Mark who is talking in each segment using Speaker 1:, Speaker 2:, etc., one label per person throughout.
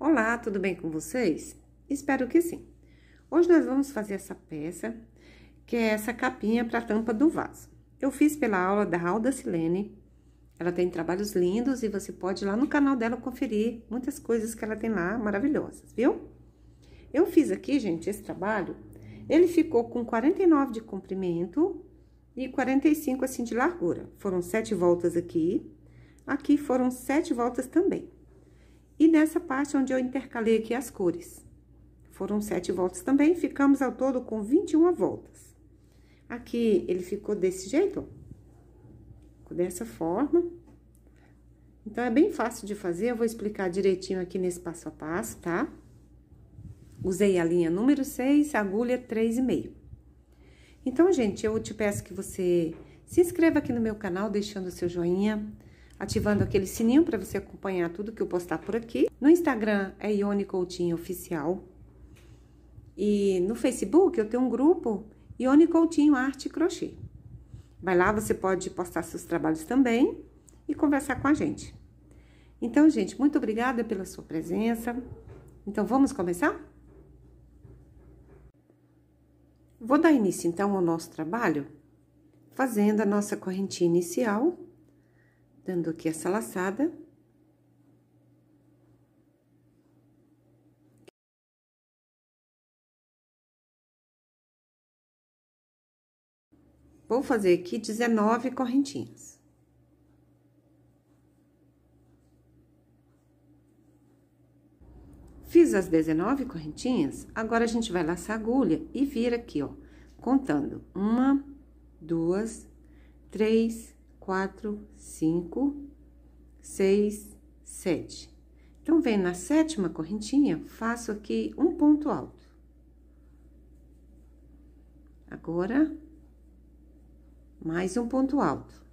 Speaker 1: Olá, tudo bem com vocês? Espero que sim. Hoje nós vamos fazer essa peça, que é essa capinha para tampa do vaso. Eu fiz pela aula da Alda Silene. Ela tem trabalhos lindos e você pode ir lá no canal dela conferir muitas coisas que ela tem lá maravilhosas, viu? Eu fiz aqui, gente, esse trabalho, ele ficou com 49 de comprimento e 45 assim de largura. Foram sete voltas aqui, aqui foram sete voltas também. E nessa parte onde eu intercalei aqui as cores. Foram sete voltas também, ficamos ao todo com 21 voltas. Aqui, ele ficou desse jeito, ó. Dessa forma. Então, é bem fácil de fazer, eu vou explicar direitinho aqui nesse passo a passo, tá? Usei a linha número 6, agulha 3,5. Então, gente, eu te peço que você se inscreva aqui no meu canal, deixando o seu joinha, ativando aquele sininho para você acompanhar tudo que eu postar por aqui. No Instagram é Ione Coutinho Oficial. E no Facebook eu tenho um grupo Ione Coutinho Arte e Crochê. Vai lá, você pode postar seus trabalhos também e conversar com a gente. Então, gente, muito obrigada pela sua presença. Então, vamos começar? Vou dar início, então, ao nosso trabalho, fazendo a nossa correntinha inicial dando aqui essa laçada. Vou fazer aqui 19 correntinhas. Fiz as 19 correntinhas, agora a gente vai laçar a agulha e vir aqui, ó, contando. Uma, duas, três, quatro, cinco, seis, sete. Então, vem na sétima correntinha, faço aqui um ponto alto. Agora, mais um ponto alto.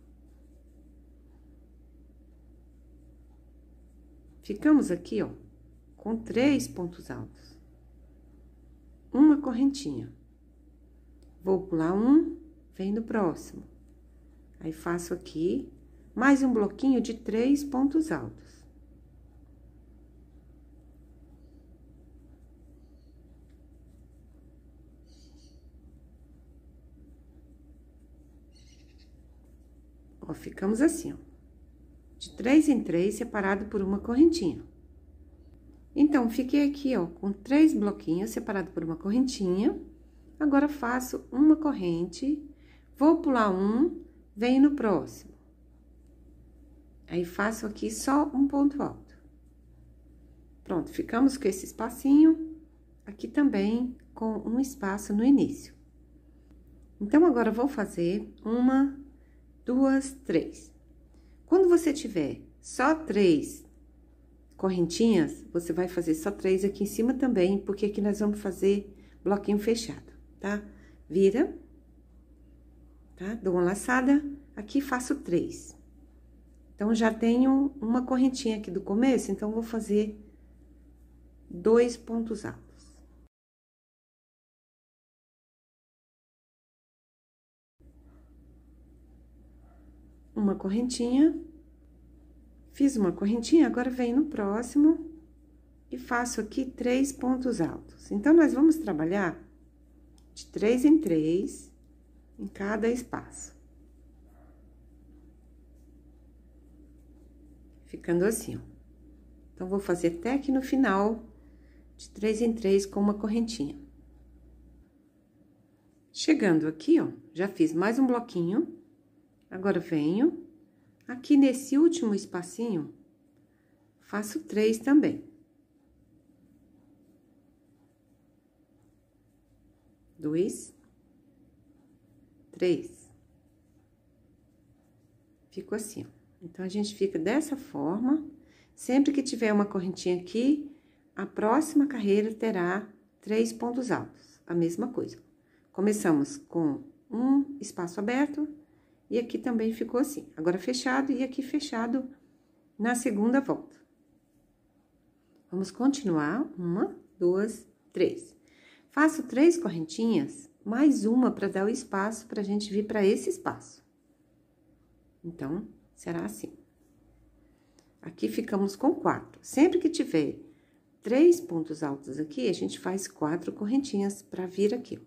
Speaker 1: Ficamos aqui, ó, com três pontos altos. Uma correntinha. Vou pular um, vem no próximo. Aí, faço aqui mais um bloquinho de três pontos altos. Ó, ficamos assim, ó. De três em três, separado por uma correntinha. Então, fiquei aqui, ó, com três bloquinhos separado por uma correntinha. Agora, faço uma corrente, vou pular um, venho no próximo. Aí, faço aqui só um ponto alto. Pronto, ficamos com esse espacinho, aqui também com um espaço no início. Então, agora, vou fazer uma, duas, três. Quando você tiver só três correntinhas, você vai fazer só três aqui em cima também, porque aqui nós vamos fazer bloquinho fechado, tá? Vira tá? Dou uma laçada, aqui faço três. Então, já tenho uma correntinha aqui do começo, então, vou fazer dois pontos altos. Uma correntinha, fiz uma correntinha, agora venho no próximo e faço aqui três pontos altos. Então, nós vamos trabalhar de três em três em cada espaço. Ficando assim, ó. Então, vou fazer até aqui no final, de três em três, com uma correntinha. Chegando aqui, ó, já fiz mais um bloquinho. Agora, venho aqui nesse último espacinho, faço três também. Dois três. Ficou assim. Então, a gente fica dessa forma. Sempre que tiver uma correntinha aqui, a próxima carreira terá três pontos altos. A mesma coisa. Começamos com um espaço aberto e aqui também ficou assim. Agora, fechado e aqui fechado na segunda volta. Vamos continuar. Uma, duas, três. Faço três correntinhas mais uma para dar o espaço para a gente vir para esse espaço. Então, será assim. Aqui ficamos com quatro. Sempre que tiver três pontos altos aqui, a gente faz quatro correntinhas pra vir aqui.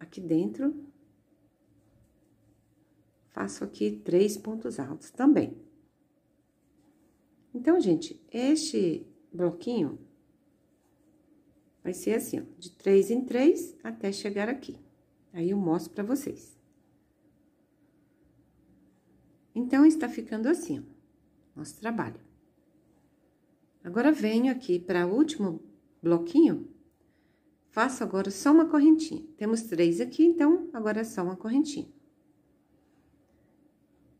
Speaker 1: Aqui dentro, faço aqui três pontos altos também. Então, gente, este bloquinho vai ser assim, ó, de três em três até chegar aqui. Aí, eu mostro pra vocês. Então, está ficando assim, ó, nosso trabalho. Agora, venho aqui para o último bloquinho, faço agora só uma correntinha. Temos três aqui, então, agora é só uma correntinha.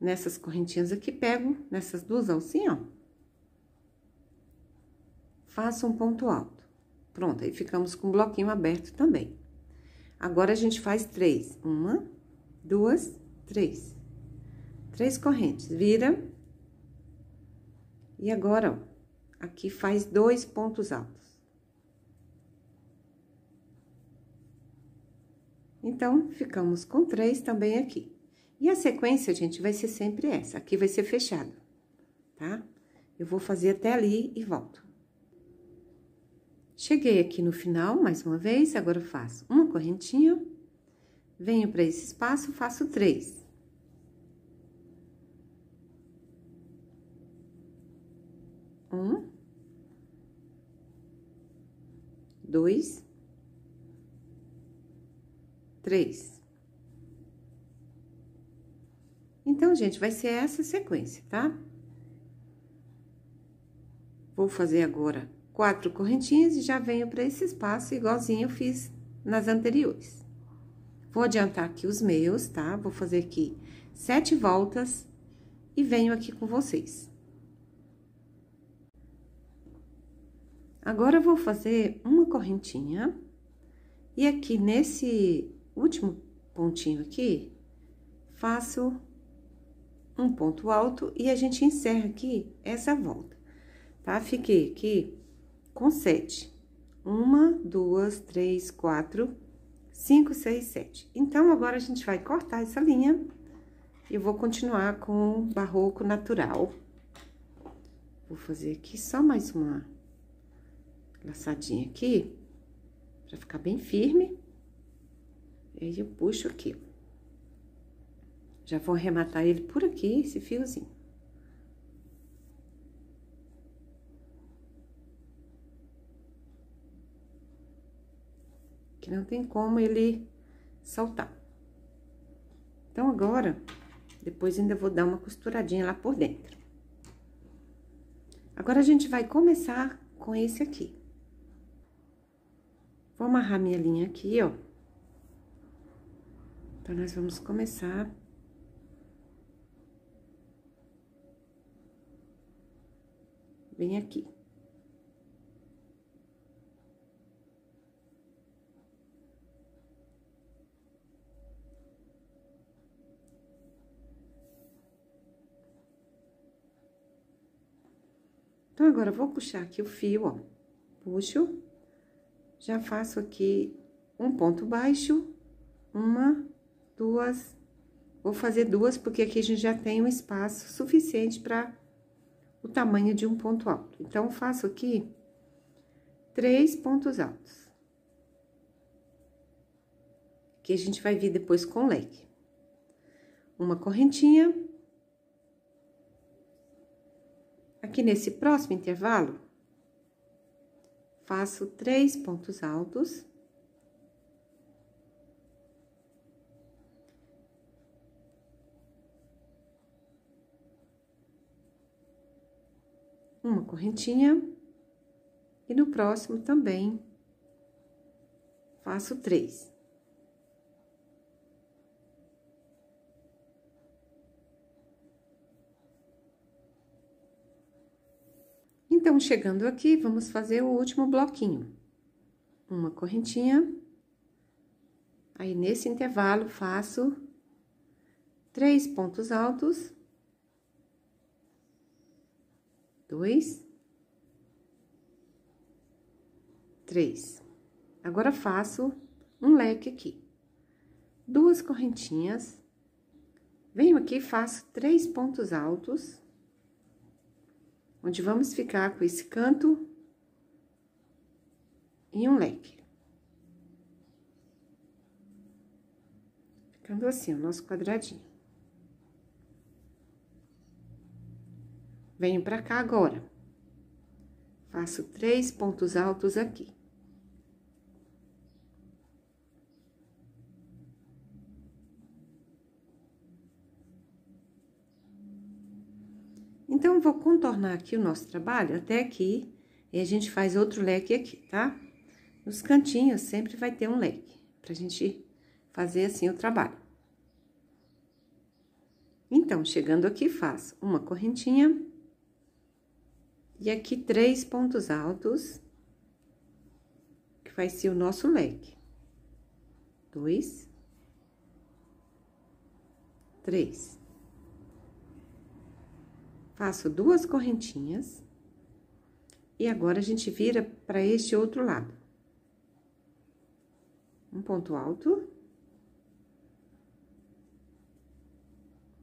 Speaker 1: Nessas correntinhas aqui, pego nessas duas alcinhas, ó. Faço um ponto alto. Pronto, aí ficamos com o bloquinho aberto também. Agora, a gente faz três. Uma, duas, três. Três correntes, vira. E agora, ó aqui faz dois pontos altos. Então, ficamos com três também aqui. E a sequência, gente, vai ser sempre essa. Aqui vai ser fechado, tá? Eu vou fazer até ali e volto. Cheguei aqui no final, mais uma vez, agora faço uma correntinha, venho para esse espaço, faço três. Um. Dois. Três. Então, gente, vai ser essa sequência, tá? Vou fazer agora quatro correntinhas e já venho para esse espaço, igualzinho eu fiz nas anteriores. Vou adiantar aqui os meus, tá? Vou fazer aqui sete voltas e venho aqui com vocês. Agora, eu vou fazer uma correntinha, e aqui nesse último pontinho aqui, faço um ponto alto e a gente encerra aqui essa volta, tá? Fiquei aqui com sete. Uma, duas, três, quatro, cinco, seis, sete. Então, agora a gente vai cortar essa linha e vou continuar com barroco natural. Vou fazer aqui só mais uma laçadinha aqui, pra ficar bem firme. E aí, eu puxo aqui. Já vou arrematar ele por aqui, esse fiozinho. Que não tem como ele saltar. Então, agora, depois ainda vou dar uma costuradinha lá por dentro. Agora, a gente vai começar com esse aqui. Vou amarrar minha linha aqui, ó. Então, nós vamos começar. Bem aqui. Então, agora, vou puxar aqui o fio, ó. Puxo já faço aqui um ponto baixo, uma, duas, vou fazer duas, porque aqui a gente já tem um espaço suficiente para o tamanho de um ponto alto. Então, faço aqui três pontos altos. Que a gente vai vir depois com leque. Uma correntinha. Aqui nesse próximo intervalo, faço três pontos altos. Uma correntinha, e no próximo também faço três. Então, chegando aqui, vamos fazer o último bloquinho. Uma correntinha. Aí, nesse intervalo, faço três pontos altos. Dois. Três. Agora, faço um leque aqui. Duas correntinhas. Venho aqui, faço três pontos altos onde vamos ficar com esse canto e um leque. Ficando assim, o nosso quadradinho. Venho pra cá agora. Faço três pontos altos aqui. Então, vou contornar aqui o nosso trabalho até aqui, e a gente faz outro leque aqui, tá? Nos cantinhos sempre vai ter um leque, pra gente fazer assim o trabalho. Então, chegando aqui, faço uma correntinha, e aqui três pontos altos, que vai ser o nosso leque. Dois, três. Faço duas correntinhas. E agora, a gente vira para este outro lado. Um ponto alto.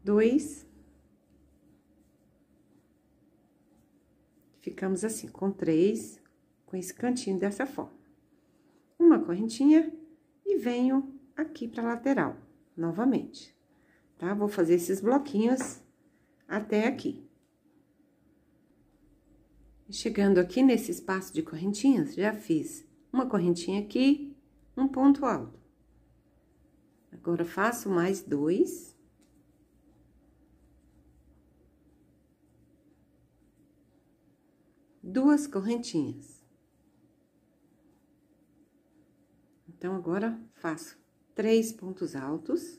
Speaker 1: Dois. Ficamos assim, com três, com esse cantinho dessa forma. Uma correntinha e venho aqui pra lateral, novamente, tá? Vou fazer esses bloquinhos até aqui. Chegando aqui nesse espaço de correntinhas, já fiz uma correntinha aqui, um ponto alto. Agora, faço mais dois. Duas correntinhas. Então, agora, faço três pontos altos.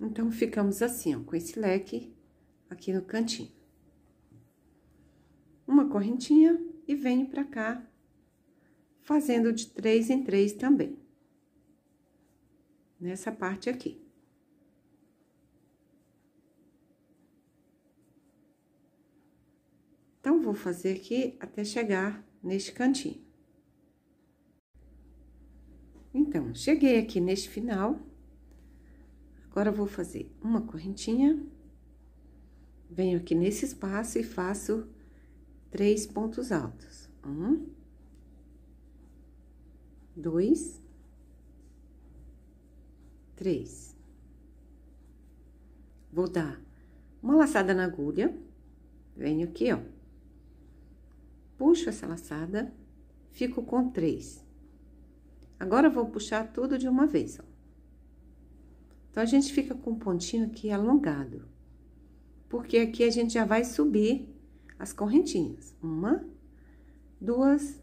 Speaker 1: Então, ficamos assim, ó, com esse leque aqui no cantinho. Uma correntinha e venho pra cá, fazendo de três em três também. Nessa parte aqui. Então, vou fazer aqui até chegar neste cantinho. Então, cheguei aqui neste final Agora, vou fazer uma correntinha, venho aqui nesse espaço e faço três pontos altos. Um, dois, três. Vou dar uma laçada na agulha, venho aqui, ó. Puxo essa laçada, fico com três. Agora, vou puxar tudo de uma vez, ó. Então, a gente fica com o pontinho aqui alongado. Porque aqui a gente já vai subir as correntinhas. Uma, duas,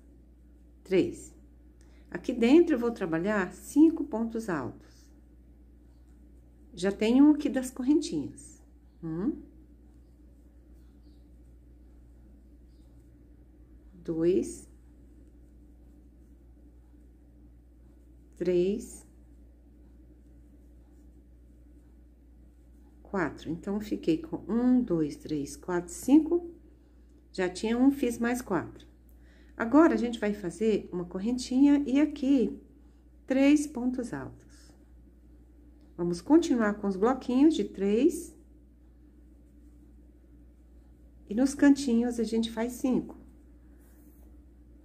Speaker 1: três. Aqui dentro eu vou trabalhar cinco pontos altos. Já tem um aqui das correntinhas. Um. Dois. Três. Quatro. Então, fiquei com um, dois, três, quatro, cinco. Já tinha um, fiz mais quatro. Agora, a gente vai fazer uma correntinha e aqui, três pontos altos. Vamos continuar com os bloquinhos de três. E nos cantinhos, a gente faz cinco.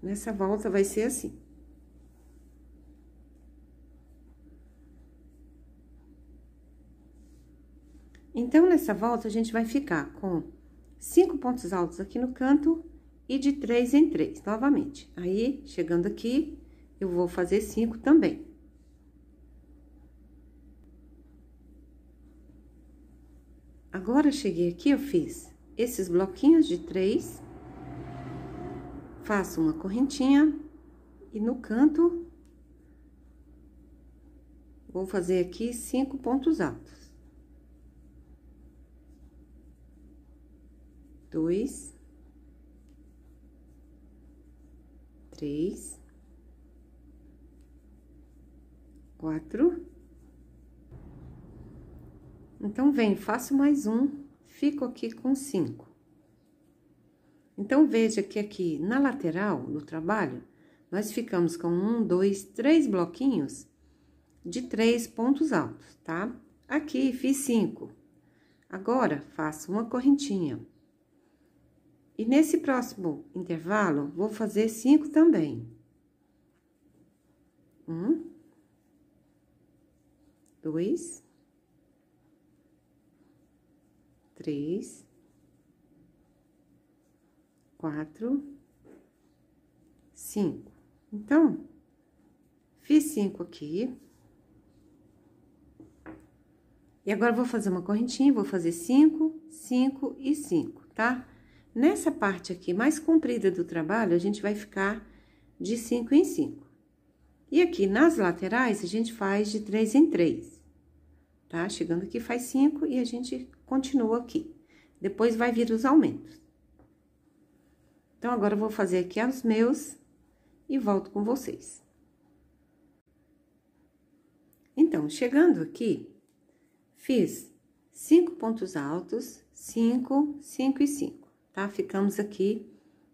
Speaker 1: Nessa volta, vai ser assim. Então, nessa volta, a gente vai ficar com cinco pontos altos aqui no canto e de três em três, novamente. Aí, chegando aqui, eu vou fazer cinco também. Agora, cheguei aqui, eu fiz esses bloquinhos de três, faço uma correntinha e no canto, vou fazer aqui cinco pontos altos. Dois, três, quatro. Então, vem, faço mais um, fico aqui com cinco. Então, veja que aqui na lateral do trabalho, nós ficamos com um, dois, três bloquinhos de três pontos altos, tá? Aqui fiz cinco. Agora, faço uma correntinha. E nesse próximo intervalo, vou fazer cinco também. Um, dois, três, quatro, cinco. Então, fiz cinco aqui. E agora, vou fazer uma correntinha, vou fazer cinco, cinco e cinco, tá? Nessa parte aqui mais comprida do trabalho, a gente vai ficar de cinco em cinco. E aqui nas laterais, a gente faz de três em três, tá? Chegando aqui faz cinco e a gente continua aqui. Depois vai vir os aumentos. Então, agora eu vou fazer aqui os meus e volto com vocês. Então, chegando aqui, fiz cinco pontos altos, cinco, cinco e cinco, tá? Ficamos aqui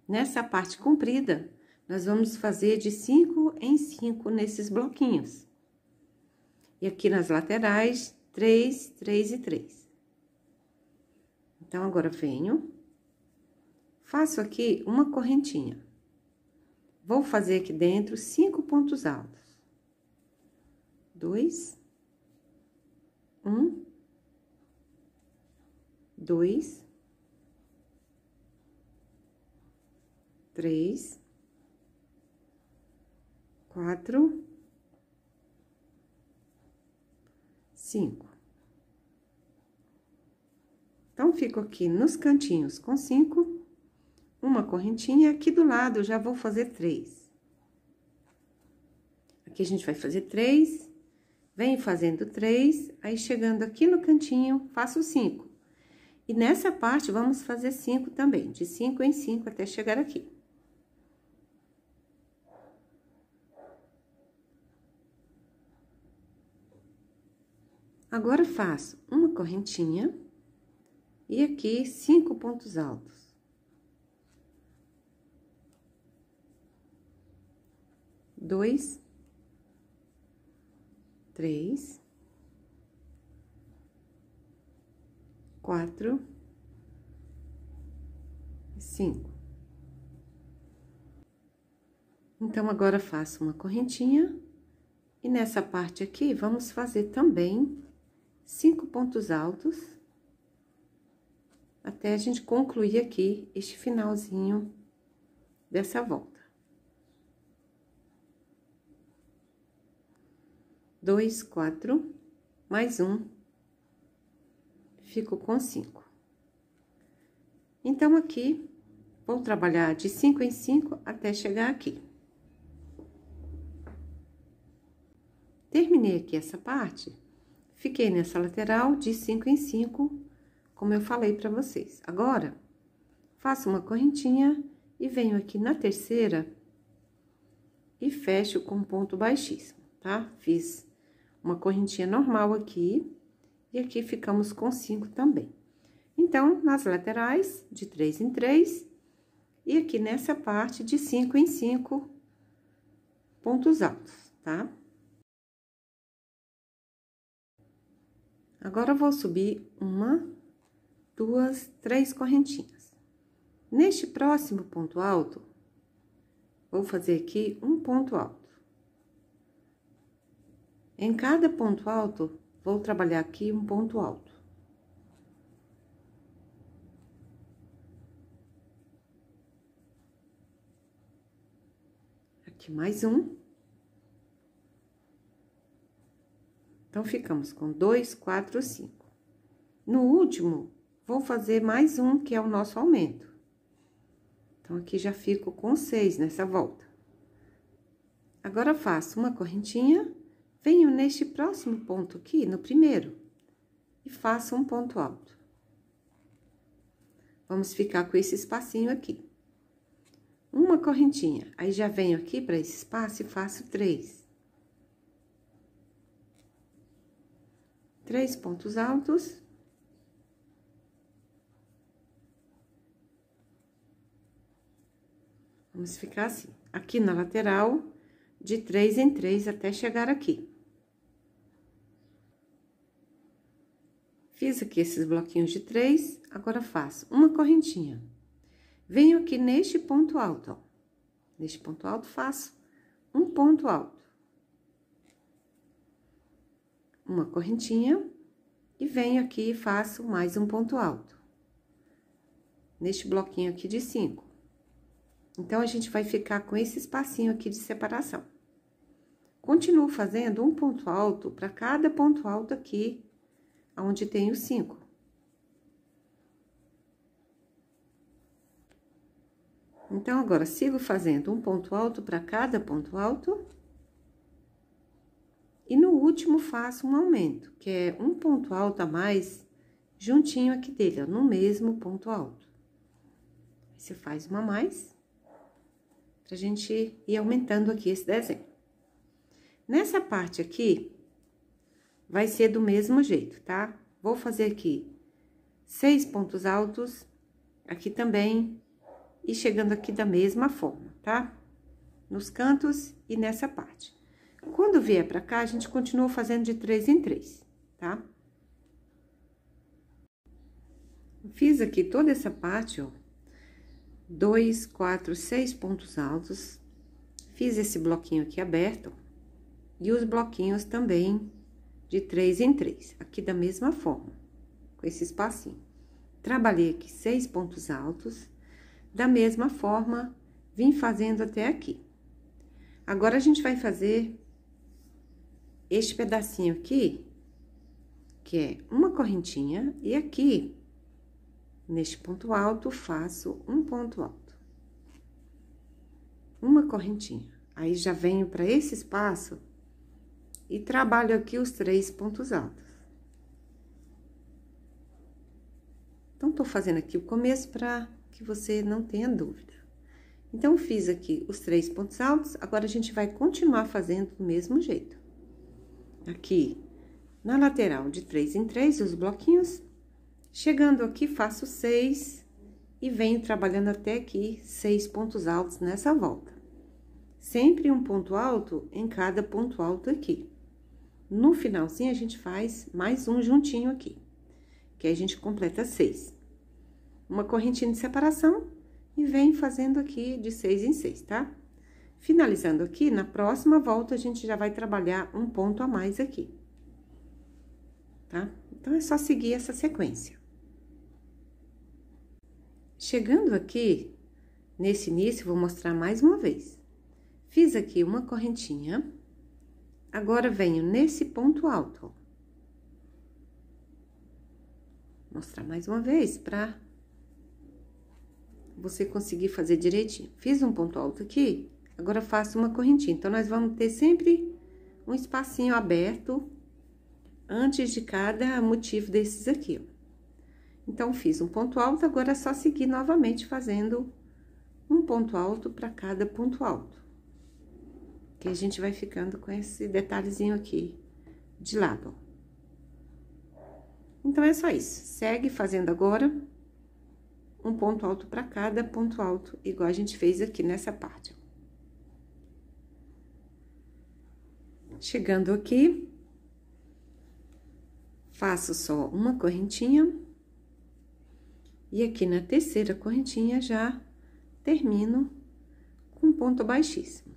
Speaker 1: nessa parte comprida, nós vamos fazer de cinco em cinco nesses bloquinhos. E aqui nas laterais, três, três e três. Então, agora venho, faço aqui uma correntinha. Vou fazer aqui dentro cinco pontos altos. Dois, um, dois, três, quatro, cinco. Então, fico aqui nos cantinhos com cinco, uma correntinha, aqui do lado eu já vou fazer três. Aqui a gente vai fazer três, vem fazendo três, aí chegando aqui no cantinho, faço cinco. E nessa parte, vamos fazer cinco também, de cinco em cinco até chegar aqui. Agora, faço uma correntinha e aqui cinco pontos altos. Dois, três, quatro, cinco. Então, agora faço uma correntinha e nessa parte aqui, vamos fazer também cinco pontos altos, até a gente concluir aqui este finalzinho dessa volta. Dois, quatro, mais um, fico com cinco. Então, aqui, vou trabalhar de cinco em cinco até chegar aqui. Terminei aqui essa parte Fiquei nessa lateral de cinco em cinco, como eu falei para vocês. Agora, faço uma correntinha e venho aqui na terceira e fecho com ponto baixíssimo, tá? Fiz uma correntinha normal aqui e aqui ficamos com cinco também. Então, nas laterais, de três em três, e aqui nessa parte de cinco em cinco pontos altos, tá? Agora, vou subir uma, duas, três correntinhas. Neste próximo ponto alto, vou fazer aqui um ponto alto. Em cada ponto alto, vou trabalhar aqui um ponto alto. Aqui mais um. Então, ficamos com dois, quatro, cinco. No último, vou fazer mais um, que é o nosso aumento. Então, aqui já fico com seis nessa volta. Agora, faço uma correntinha, venho neste próximo ponto aqui, no primeiro, e faço um ponto alto. Vamos ficar com esse espacinho aqui. Uma correntinha, aí já venho aqui para esse espaço e faço três. Três pontos altos. Vamos ficar assim. aqui na lateral, de três em três até chegar aqui. Fiz aqui esses bloquinhos de três, agora faço uma correntinha. Venho aqui neste ponto alto, ó. Neste ponto alto, faço um ponto alto. Uma correntinha e venho aqui e faço mais um ponto alto. Neste bloquinho aqui de cinco. Então, a gente vai ficar com esse espacinho aqui de separação. Continuo fazendo um ponto alto para cada ponto alto aqui onde tem os cinco. Então, agora, sigo fazendo um ponto alto para cada ponto alto. E no último, faço um aumento, que é um ponto alto a mais juntinho aqui dele, ó, no mesmo ponto alto. Você faz uma a mais, pra gente ir aumentando aqui esse desenho. Nessa parte aqui, vai ser do mesmo jeito, tá? Vou fazer aqui seis pontos altos, aqui também, e chegando aqui da mesma forma, tá? Nos cantos e nessa parte. Quando vier pra cá, a gente continua fazendo de três em três, tá? Fiz aqui toda essa parte, ó. Dois, quatro, seis pontos altos. Fiz esse bloquinho aqui aberto. E os bloquinhos também de três em três, aqui da mesma forma, com esse espacinho. Trabalhei aqui seis pontos altos, da mesma forma, vim fazendo até aqui. Agora, a gente vai fazer este pedacinho aqui, que é uma correntinha, e aqui, neste ponto alto, faço um ponto alto. Uma correntinha. Aí, já venho para esse espaço e trabalho aqui os três pontos altos. Então, tô fazendo aqui o começo para que você não tenha dúvida. Então, fiz aqui os três pontos altos, agora a gente vai continuar fazendo do mesmo jeito. Aqui, na lateral de três em três, os bloquinhos. Chegando aqui, faço seis e venho trabalhando até aqui seis pontos altos nessa volta. Sempre um ponto alto em cada ponto alto aqui. No finalzinho, a gente faz mais um juntinho aqui, que a gente completa seis. Uma correntinha de separação e vem fazendo aqui de seis em seis, tá? Finalizando aqui, na próxima volta, a gente já vai trabalhar um ponto a mais aqui. Tá? Então, é só seguir essa sequência. Chegando aqui, nesse início, vou mostrar mais uma vez. Fiz aqui uma correntinha Agora, venho nesse ponto alto. Mostrar mais uma vez, pra você conseguir fazer direitinho. Fiz um ponto alto aqui, agora faço uma correntinha. Então, nós vamos ter sempre um espacinho aberto antes de cada motivo desses aqui, ó. Então, fiz um ponto alto, agora é só seguir novamente fazendo um ponto alto para cada ponto alto que a gente vai ficando com esse detalhezinho aqui de lado, Então, é só isso. Segue fazendo agora um ponto alto para cada ponto alto, igual a gente fez aqui nessa parte. Chegando aqui, faço só uma correntinha. E aqui na terceira correntinha já termino com ponto baixíssimo.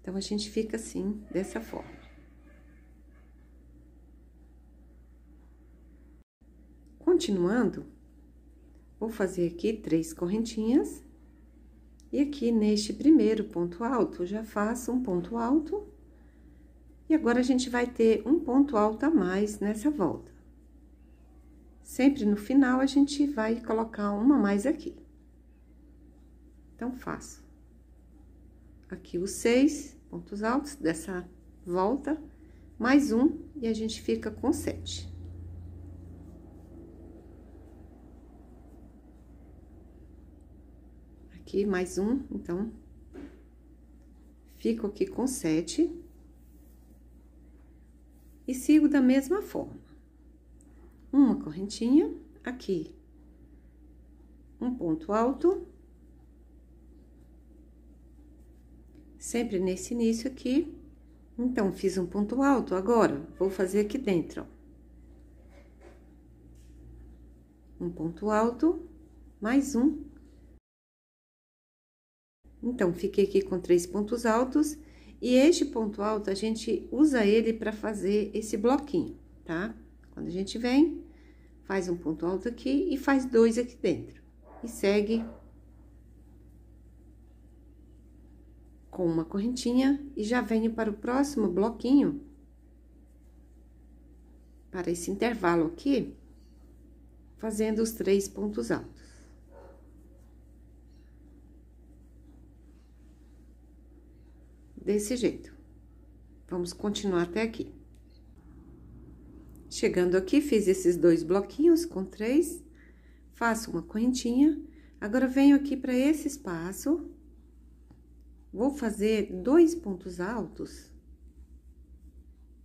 Speaker 1: Então, a gente fica assim, dessa forma. Continuando, vou fazer aqui três correntinhas. E aqui, neste primeiro ponto alto, já faço um ponto alto. E agora, a gente vai ter um ponto alto a mais nessa volta. Sempre no final, a gente vai colocar uma mais aqui. Então, faço aqui os seis pontos altos dessa volta, mais um, e a gente fica com sete. Aqui, mais um, então, fico aqui com sete. E sigo da mesma forma. Uma correntinha, aqui, um ponto alto sempre nesse início aqui. Então, fiz um ponto alto, agora, vou fazer aqui dentro, ó. Um ponto alto, mais um. Então, fiquei aqui com três pontos altos, e este ponto alto, a gente usa ele para fazer esse bloquinho, tá? Quando a gente vem, faz um ponto alto aqui e faz dois aqui dentro. E segue com uma correntinha e já venho para o próximo bloquinho, para esse intervalo aqui, fazendo os três pontos altos. Desse jeito. Vamos continuar até aqui. Chegando aqui, fiz esses dois bloquinhos com três, faço uma correntinha, agora venho aqui para esse espaço Vou fazer dois pontos altos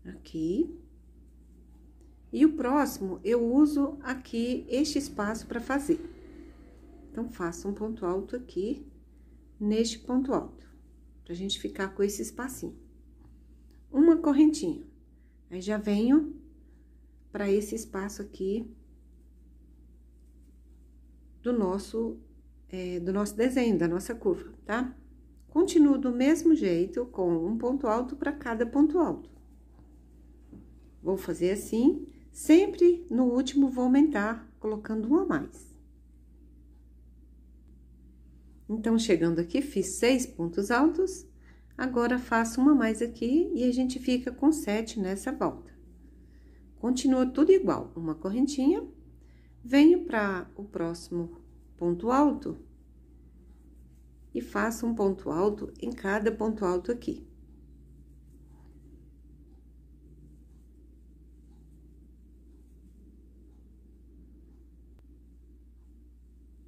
Speaker 1: aqui. E o próximo, eu uso aqui este espaço para fazer. Então, faço um ponto alto aqui, neste ponto alto, pra gente ficar com esse espacinho. Uma correntinha. Aí, já venho para esse espaço aqui do nosso, é, do nosso desenho, da nossa curva, tá? Continuo do mesmo jeito, com um ponto alto para cada ponto alto. Vou fazer assim, sempre no último vou aumentar, colocando um a mais. Então, chegando aqui, fiz seis pontos altos, agora faço uma mais aqui e a gente fica com sete nessa volta. Continua tudo igual, uma correntinha, venho para o próximo ponto alto e faço um ponto alto em cada ponto alto aqui.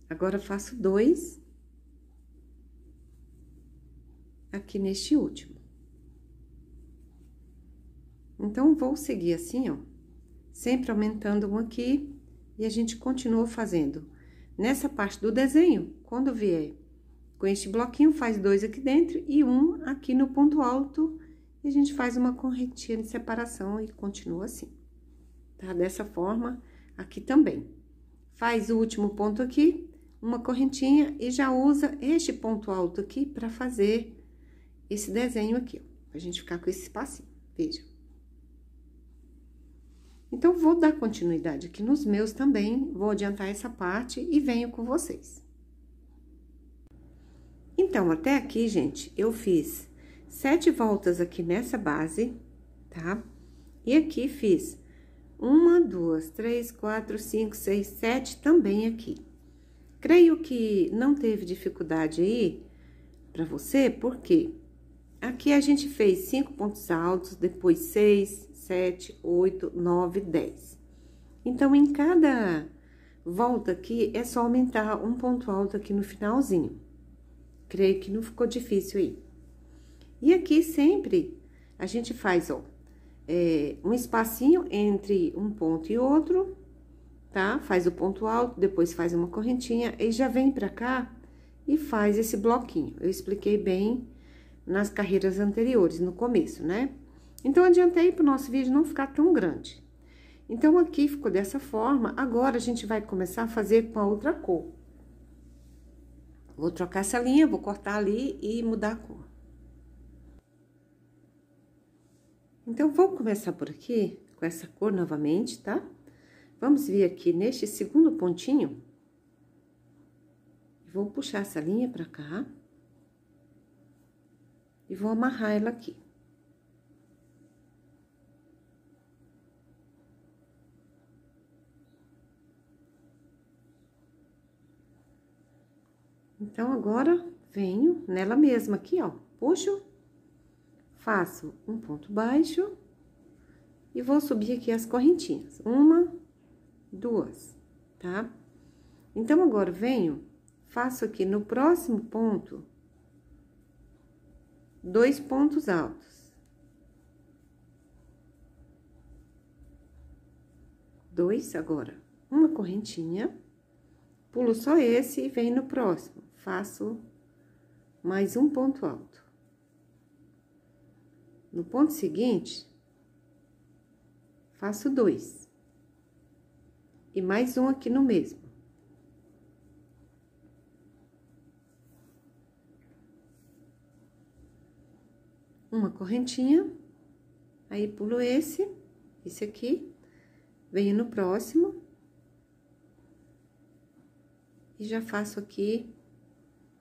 Speaker 1: Agora, faço dois aqui neste último. Então, vou seguir assim, ó, sempre aumentando um aqui, e a gente continua fazendo. Nessa parte do desenho, quando vier com este bloquinho, faz dois aqui dentro e um aqui no ponto alto, e a gente faz uma correntinha de separação e continua assim, tá? Dessa forma, aqui também. Faz o último ponto aqui, uma correntinha, e já usa este ponto alto aqui para fazer esse desenho aqui, ó, pra gente ficar com esse espacinho, veja. Então, vou dar continuidade aqui nos meus também, vou adiantar essa parte e venho com vocês. Então, até aqui, gente, eu fiz sete voltas aqui nessa base, tá? E aqui fiz uma, duas, três, quatro, cinco, seis, sete também aqui. Creio que não teve dificuldade aí para você, porque aqui a gente fez cinco pontos altos, depois seis, sete, oito, nove, dez. Então, em cada volta aqui, é só aumentar um ponto alto aqui no finalzinho. Creio que não ficou difícil aí. E aqui sempre a gente faz, ó, é, um espacinho entre um ponto e outro, tá? Faz o ponto alto, depois faz uma correntinha e já vem pra cá e faz esse bloquinho. Eu expliquei bem nas carreiras anteriores, no começo, né? Então, adiantei pro nosso vídeo não ficar tão grande. Então, aqui ficou dessa forma, agora a gente vai começar a fazer com a outra cor. Vou trocar essa linha, vou cortar ali e mudar a cor. Então, vou começar por aqui, com essa cor novamente, tá? Vamos vir aqui neste segundo pontinho. Vou puxar essa linha pra cá. E vou amarrar ela aqui. Então, agora, venho nela mesma aqui, ó, puxo, faço um ponto baixo e vou subir aqui as correntinhas. Uma, duas, tá? Então, agora, venho, faço aqui no próximo ponto, dois pontos altos. Dois, agora, uma correntinha, pulo só esse e venho no próximo faço mais um ponto alto. No ponto seguinte, faço dois. E mais um aqui no mesmo. Uma correntinha, aí pulo esse, esse aqui, venho no próximo. E já faço aqui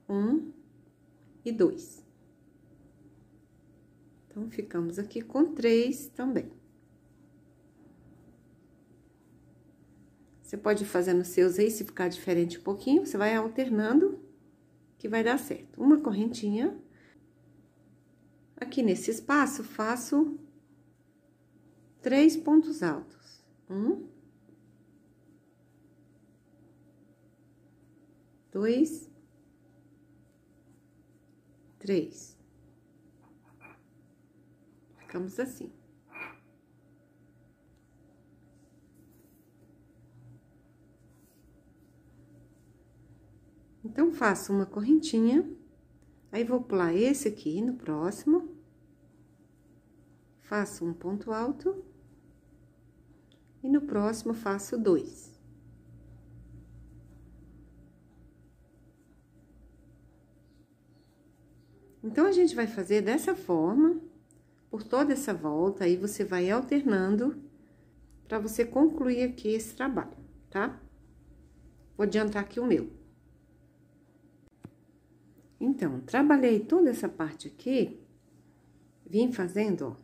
Speaker 1: um e dois. Então, ficamos aqui com três também. Você pode fazer nos seus aí, se ficar diferente um pouquinho, você vai alternando, que vai dar certo. Uma correntinha. Aqui nesse espaço, faço três pontos altos. Um. Dois. Três. Ficamos assim. Então, faço uma correntinha, aí vou pular esse aqui no próximo, faço um ponto alto, e no próximo faço dois. Então, a gente vai fazer dessa forma, por toda essa volta, aí você vai alternando para você concluir aqui esse trabalho, tá? Vou adiantar aqui o meu. Então, trabalhei toda essa parte aqui, vim fazendo,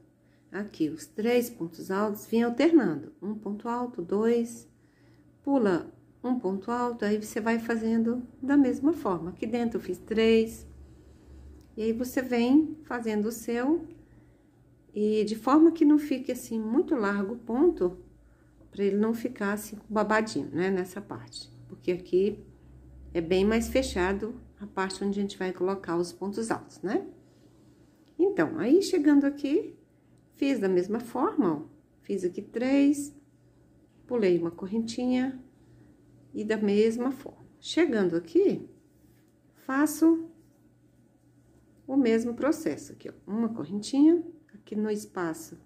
Speaker 1: ó, aqui os três pontos altos, vim alternando. Um ponto alto, dois, pula um ponto alto, aí você vai fazendo da mesma forma. Aqui dentro eu fiz três, e aí você vem fazendo o seu, e de forma que não fique assim muito largo o ponto, para ele não ficar assim babadinho, né, nessa parte. Porque aqui é bem mais fechado a parte onde a gente vai colocar os pontos altos, né? Então, aí chegando aqui, fiz da mesma forma, ó. Fiz aqui três, pulei uma correntinha e da mesma forma. Chegando aqui, faço o mesmo processo aqui, ó. Uma correntinha, aqui no espaço,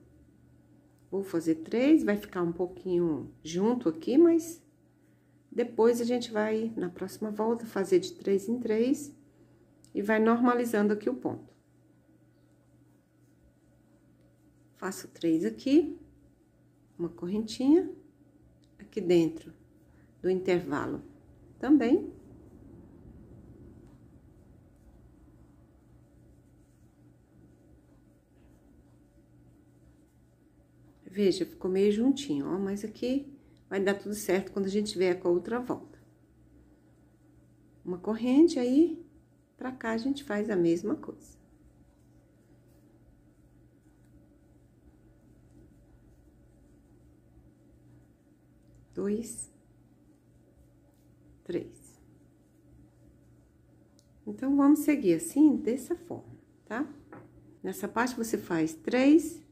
Speaker 1: vou fazer três, vai ficar um pouquinho junto aqui, mas depois, a gente vai, na próxima volta, fazer de três em três e vai normalizando aqui o ponto. Faço três aqui, uma correntinha, aqui dentro do intervalo também. Veja, ficou meio juntinho, ó, mas aqui vai dar tudo certo quando a gente vier com a outra volta. Uma corrente, aí, pra cá a gente faz a mesma coisa. Dois, três. Então, vamos seguir assim, dessa forma, tá? Nessa parte, você faz três,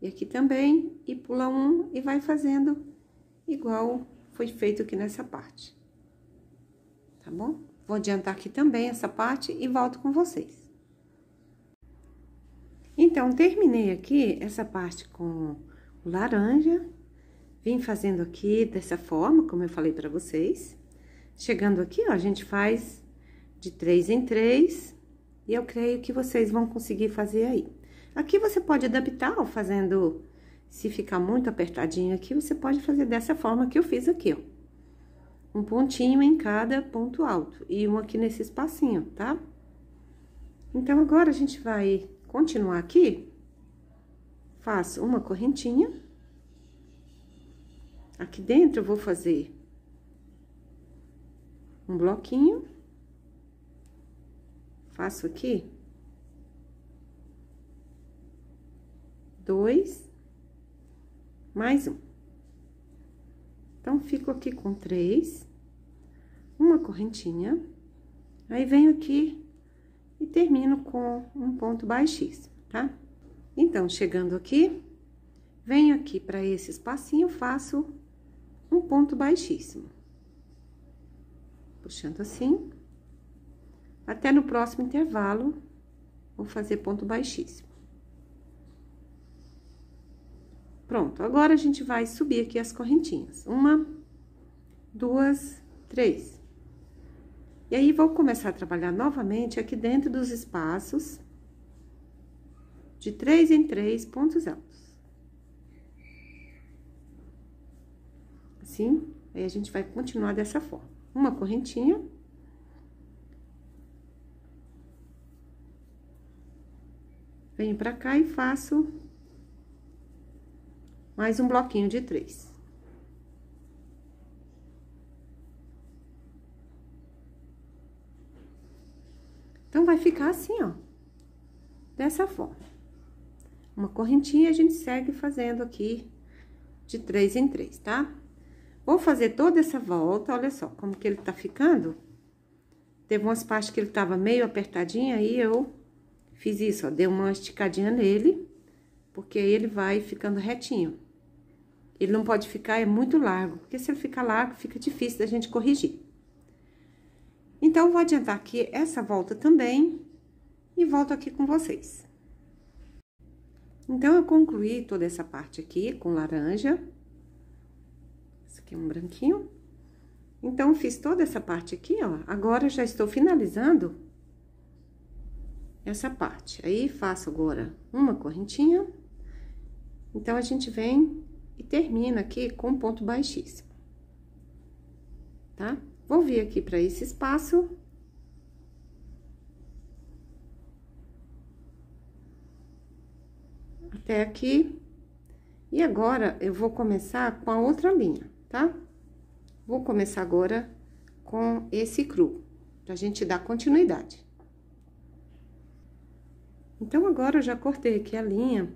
Speaker 1: e aqui também, e pula um, e vai fazendo igual foi feito aqui nessa parte. Tá bom? Vou adiantar aqui também essa parte e volto com vocês. Então, terminei aqui essa parte com o laranja. Vim fazendo aqui dessa forma, como eu falei pra vocês. Chegando aqui, ó, a gente faz de três em três. E eu creio que vocês vão conseguir fazer aí. Aqui você pode adaptar, ó, fazendo se ficar muito apertadinho aqui, você pode fazer dessa forma que eu fiz aqui, ó. Um pontinho em cada ponto alto e um aqui nesse espacinho, tá? Então, agora a gente vai continuar aqui. Faço uma correntinha. Aqui dentro eu vou fazer um bloquinho. Faço aqui dois mais um. Então, fico aqui com três, uma correntinha, aí venho aqui e termino com um ponto baixíssimo, tá? Então, chegando aqui, venho aqui para esse espacinho, faço um ponto baixíssimo. Puxando assim, até no próximo intervalo, vou fazer ponto baixíssimo. Pronto, agora a gente vai subir aqui as correntinhas. Uma, duas, três. E aí, vou começar a trabalhar novamente aqui dentro dos espaços de três em três pontos altos. Assim, aí a gente vai continuar dessa forma. Uma correntinha. Venho pra cá e faço mais um bloquinho de três. Então, vai ficar assim, ó, dessa forma. Uma correntinha, a gente segue fazendo aqui de três em três, tá? Vou fazer toda essa volta, olha só como que ele tá ficando. Teve umas partes que ele tava meio apertadinho, aí eu fiz isso, ó, dei uma esticadinha nele, porque ele vai ficando retinho. Ele não pode ficar, é muito largo, porque se ele ficar largo, fica difícil da gente corrigir. Então, vou adiantar aqui essa volta também e volto aqui com vocês. Então, eu concluí toda essa parte aqui com laranja. Esse aqui é um branquinho. Então, fiz toda essa parte aqui, ó. Agora, já estou finalizando essa parte. Aí, faço agora uma correntinha. Então, a gente vem e termina aqui com ponto baixíssimo, tá? Vou vir aqui para esse espaço. Até aqui. E agora, eu vou começar com a outra linha, tá? Vou começar agora com esse cru, pra gente dar continuidade. Então, agora, eu já cortei aqui a linha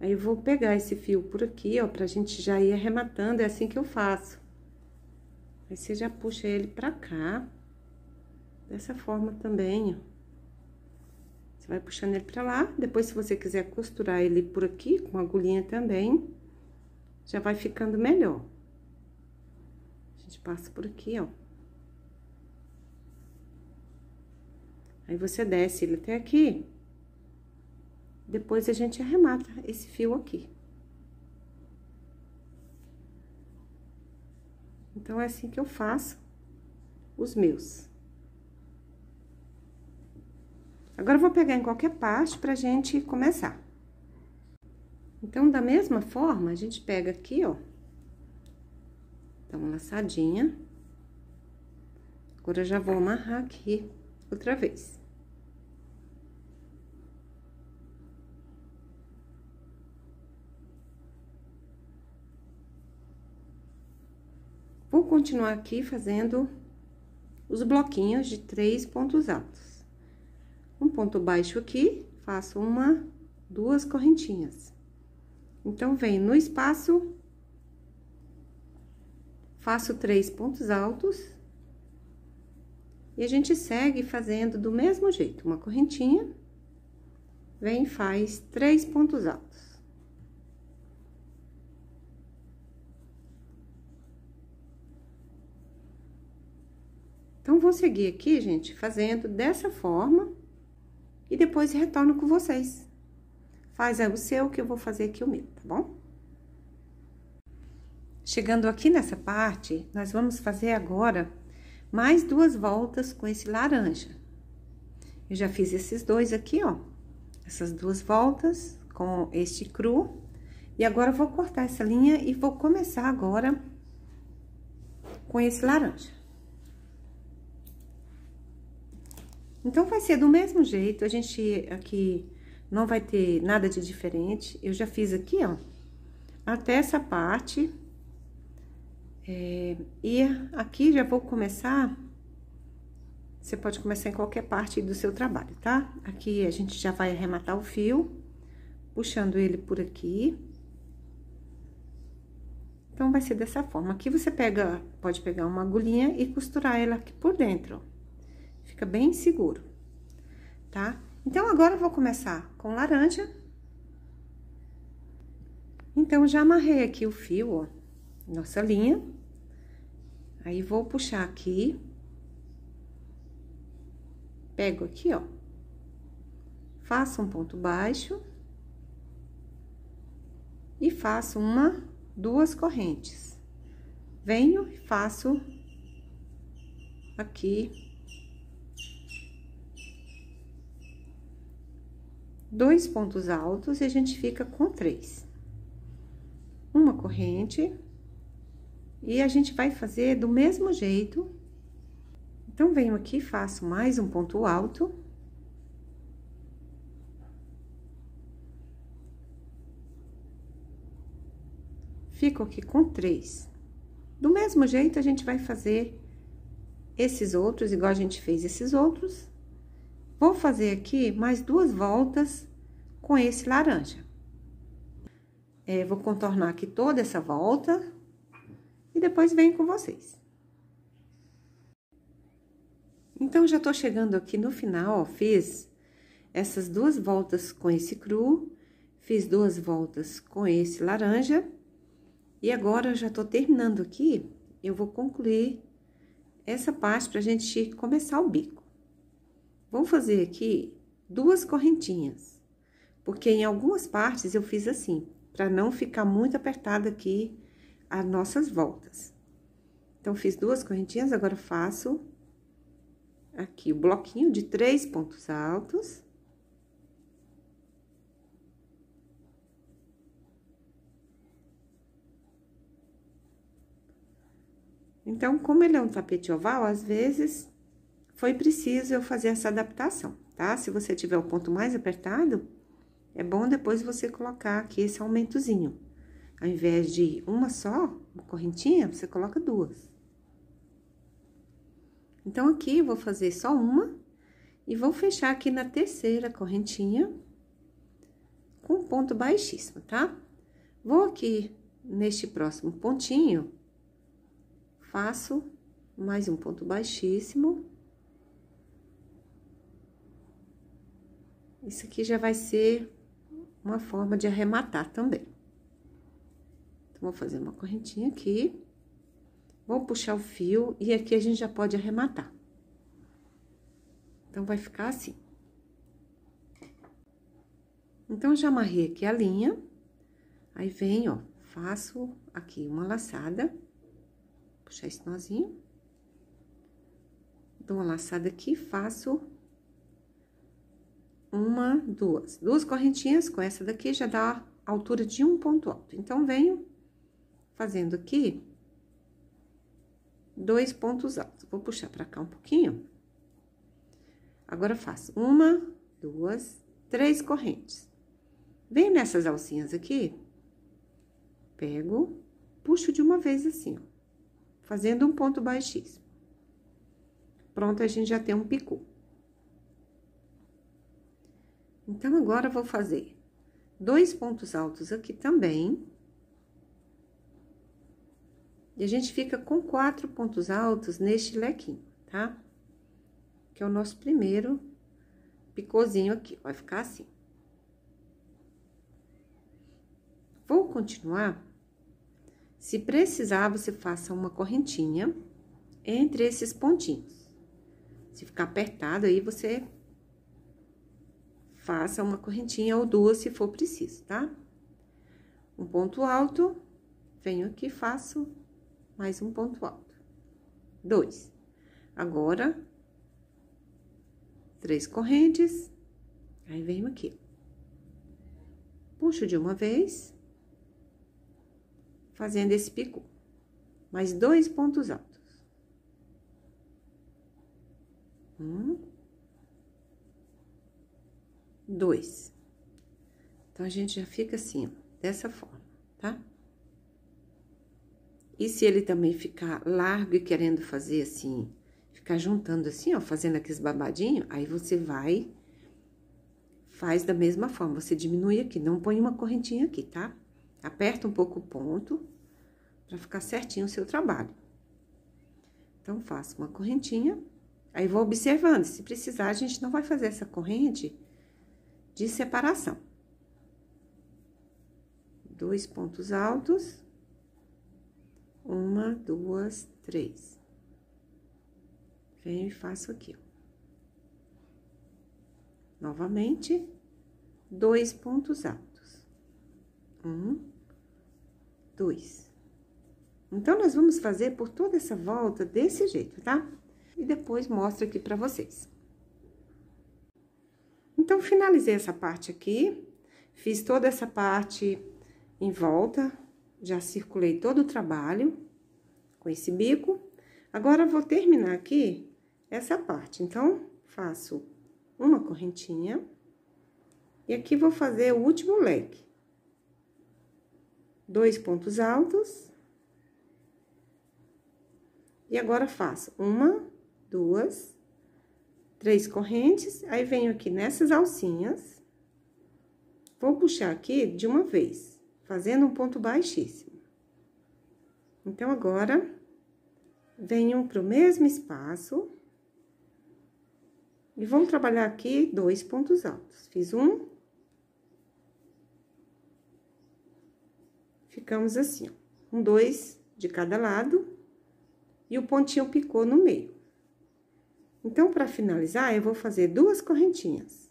Speaker 1: Aí, eu vou pegar esse fio por aqui, ó, pra gente já ir arrematando, é assim que eu faço. Aí, você já puxa ele pra cá, dessa forma também, ó. Você vai puxando ele pra lá, depois, se você quiser costurar ele por aqui, com agulhinha também, já vai ficando melhor. A gente passa por aqui, ó. Aí, você desce ele até aqui, depois, a gente arremata esse fio aqui. Então, é assim que eu faço os meus. Agora, eu vou pegar em qualquer parte pra gente começar. Então, da mesma forma, a gente pega aqui, ó, dá uma laçadinha. Agora, eu já vou amarrar aqui outra vez. Vou continuar aqui fazendo os bloquinhos de três pontos altos. Um ponto baixo aqui, faço uma, duas correntinhas. Então, venho no espaço, faço três pontos altos. E a gente segue fazendo do mesmo jeito, uma correntinha, vem faz três pontos altos. Então, vou seguir aqui, gente, fazendo dessa forma e depois retorno com vocês. Faz o seu que eu vou fazer aqui o meu, tá bom? Chegando aqui nessa parte, nós vamos fazer agora mais duas voltas com esse laranja. Eu já fiz esses dois aqui, ó. Essas duas voltas com este cru. E agora, eu vou cortar essa linha e vou começar agora com esse laranja. Então, vai ser do mesmo jeito, a gente aqui não vai ter nada de diferente. Eu já fiz aqui, ó, até essa parte. É, e aqui já vou começar, você pode começar em qualquer parte do seu trabalho, tá? Aqui a gente já vai arrematar o fio, puxando ele por aqui. Então, vai ser dessa forma. Aqui você pega, pode pegar uma agulhinha e costurar ela aqui por dentro, ó. Fica bem seguro, tá? Então, agora eu vou começar com laranja. Então, já amarrei aqui o fio, ó, nossa linha. Aí, vou puxar aqui. Pego aqui, ó. Faço um ponto baixo. e faço uma, duas correntes. Venho e faço aqui dois pontos altos e a gente fica com três. Uma corrente e a gente vai fazer do mesmo jeito. Então, venho aqui, faço mais um ponto alto. Fico aqui com três. Do mesmo jeito, a gente vai fazer esses outros, igual a gente fez esses outros. Vou fazer aqui mais duas voltas com esse laranja. É, vou contornar aqui toda essa volta e depois venho com vocês. Então, já tô chegando aqui no final, ó, fiz essas duas voltas com esse cru, fiz duas voltas com esse laranja, e agora, eu já tô terminando aqui, eu vou concluir essa parte pra gente começar o bico. Vou fazer aqui duas correntinhas, porque em algumas partes eu fiz assim, para não ficar muito apertado aqui as nossas voltas. Então, fiz duas correntinhas, agora faço aqui o bloquinho de três pontos altos. Então, como ele é um tapete oval, às vezes foi preciso eu fazer essa adaptação, tá? Se você tiver o ponto mais apertado, é bom depois você colocar aqui esse aumentozinho. Ao invés de uma só, uma correntinha, você coloca duas. Então, aqui, eu vou fazer só uma e vou fechar aqui na terceira correntinha com ponto baixíssimo, tá? Vou aqui neste próximo pontinho, faço mais um ponto baixíssimo. Isso aqui já vai ser uma forma de arrematar também. Então, vou fazer uma correntinha aqui. Vou puxar o fio e aqui a gente já pode arrematar. Então, vai ficar assim. Então, já amarrei aqui a linha. Aí, vem, ó, faço aqui uma laçada. Puxar esse nozinho. Dou uma laçada aqui, faço uma, duas. Duas correntinhas com essa daqui já dá altura de um ponto alto. Então, venho fazendo aqui dois pontos altos. Vou puxar pra cá um pouquinho. Agora, faço uma, duas, três correntes. Vem nessas alcinhas aqui, pego, puxo de uma vez assim, ó, fazendo um ponto baixíssimo. Pronto, a gente já tem um picu. Então, agora, vou fazer dois pontos altos aqui também. E a gente fica com quatro pontos altos neste lequinho, tá? Que é o nosso primeiro picôzinho aqui, vai ficar assim. Vou continuar. Se precisar, você faça uma correntinha entre esses pontinhos. Se ficar apertado, aí você faça uma correntinha ou duas se for preciso, tá? Um ponto alto, venho aqui, faço mais um ponto alto. Dois. Agora, três correntes, aí venho aqui. Puxo de uma vez, fazendo esse pico. Mais dois pontos altos. Um, dois. Então, a gente já fica assim, dessa forma, tá? E se ele também ficar largo e querendo fazer assim, ficar juntando assim, ó, fazendo aqueles babadinhos, aí você vai, faz da mesma forma, você diminui aqui, não põe uma correntinha aqui, tá? Aperta um pouco o ponto, pra ficar certinho o seu trabalho. Então, faço uma correntinha, aí vou observando, se precisar, a gente não vai fazer essa corrente de separação. Dois pontos altos. Uma, duas, três. Venho e faço aqui. Novamente, dois pontos altos. Um, dois. Então, nós vamos fazer por toda essa volta desse jeito, tá? E depois mostro aqui pra vocês. Então, finalizei essa parte aqui, fiz toda essa parte em volta, já circulei todo o trabalho com esse bico. Agora, vou terminar aqui essa parte. Então, faço uma correntinha e aqui vou fazer o último leque. Dois pontos altos. E agora, faço uma, duas, três correntes, aí venho aqui nessas alcinhas, vou puxar aqui de uma vez, fazendo um ponto baixíssimo. Então, agora, venho pro mesmo espaço, e vamos trabalhar aqui dois pontos altos. Fiz um. Ficamos assim, ó, um dois de cada lado, e o pontinho picou no meio. Então, para finalizar, eu vou fazer duas correntinhas.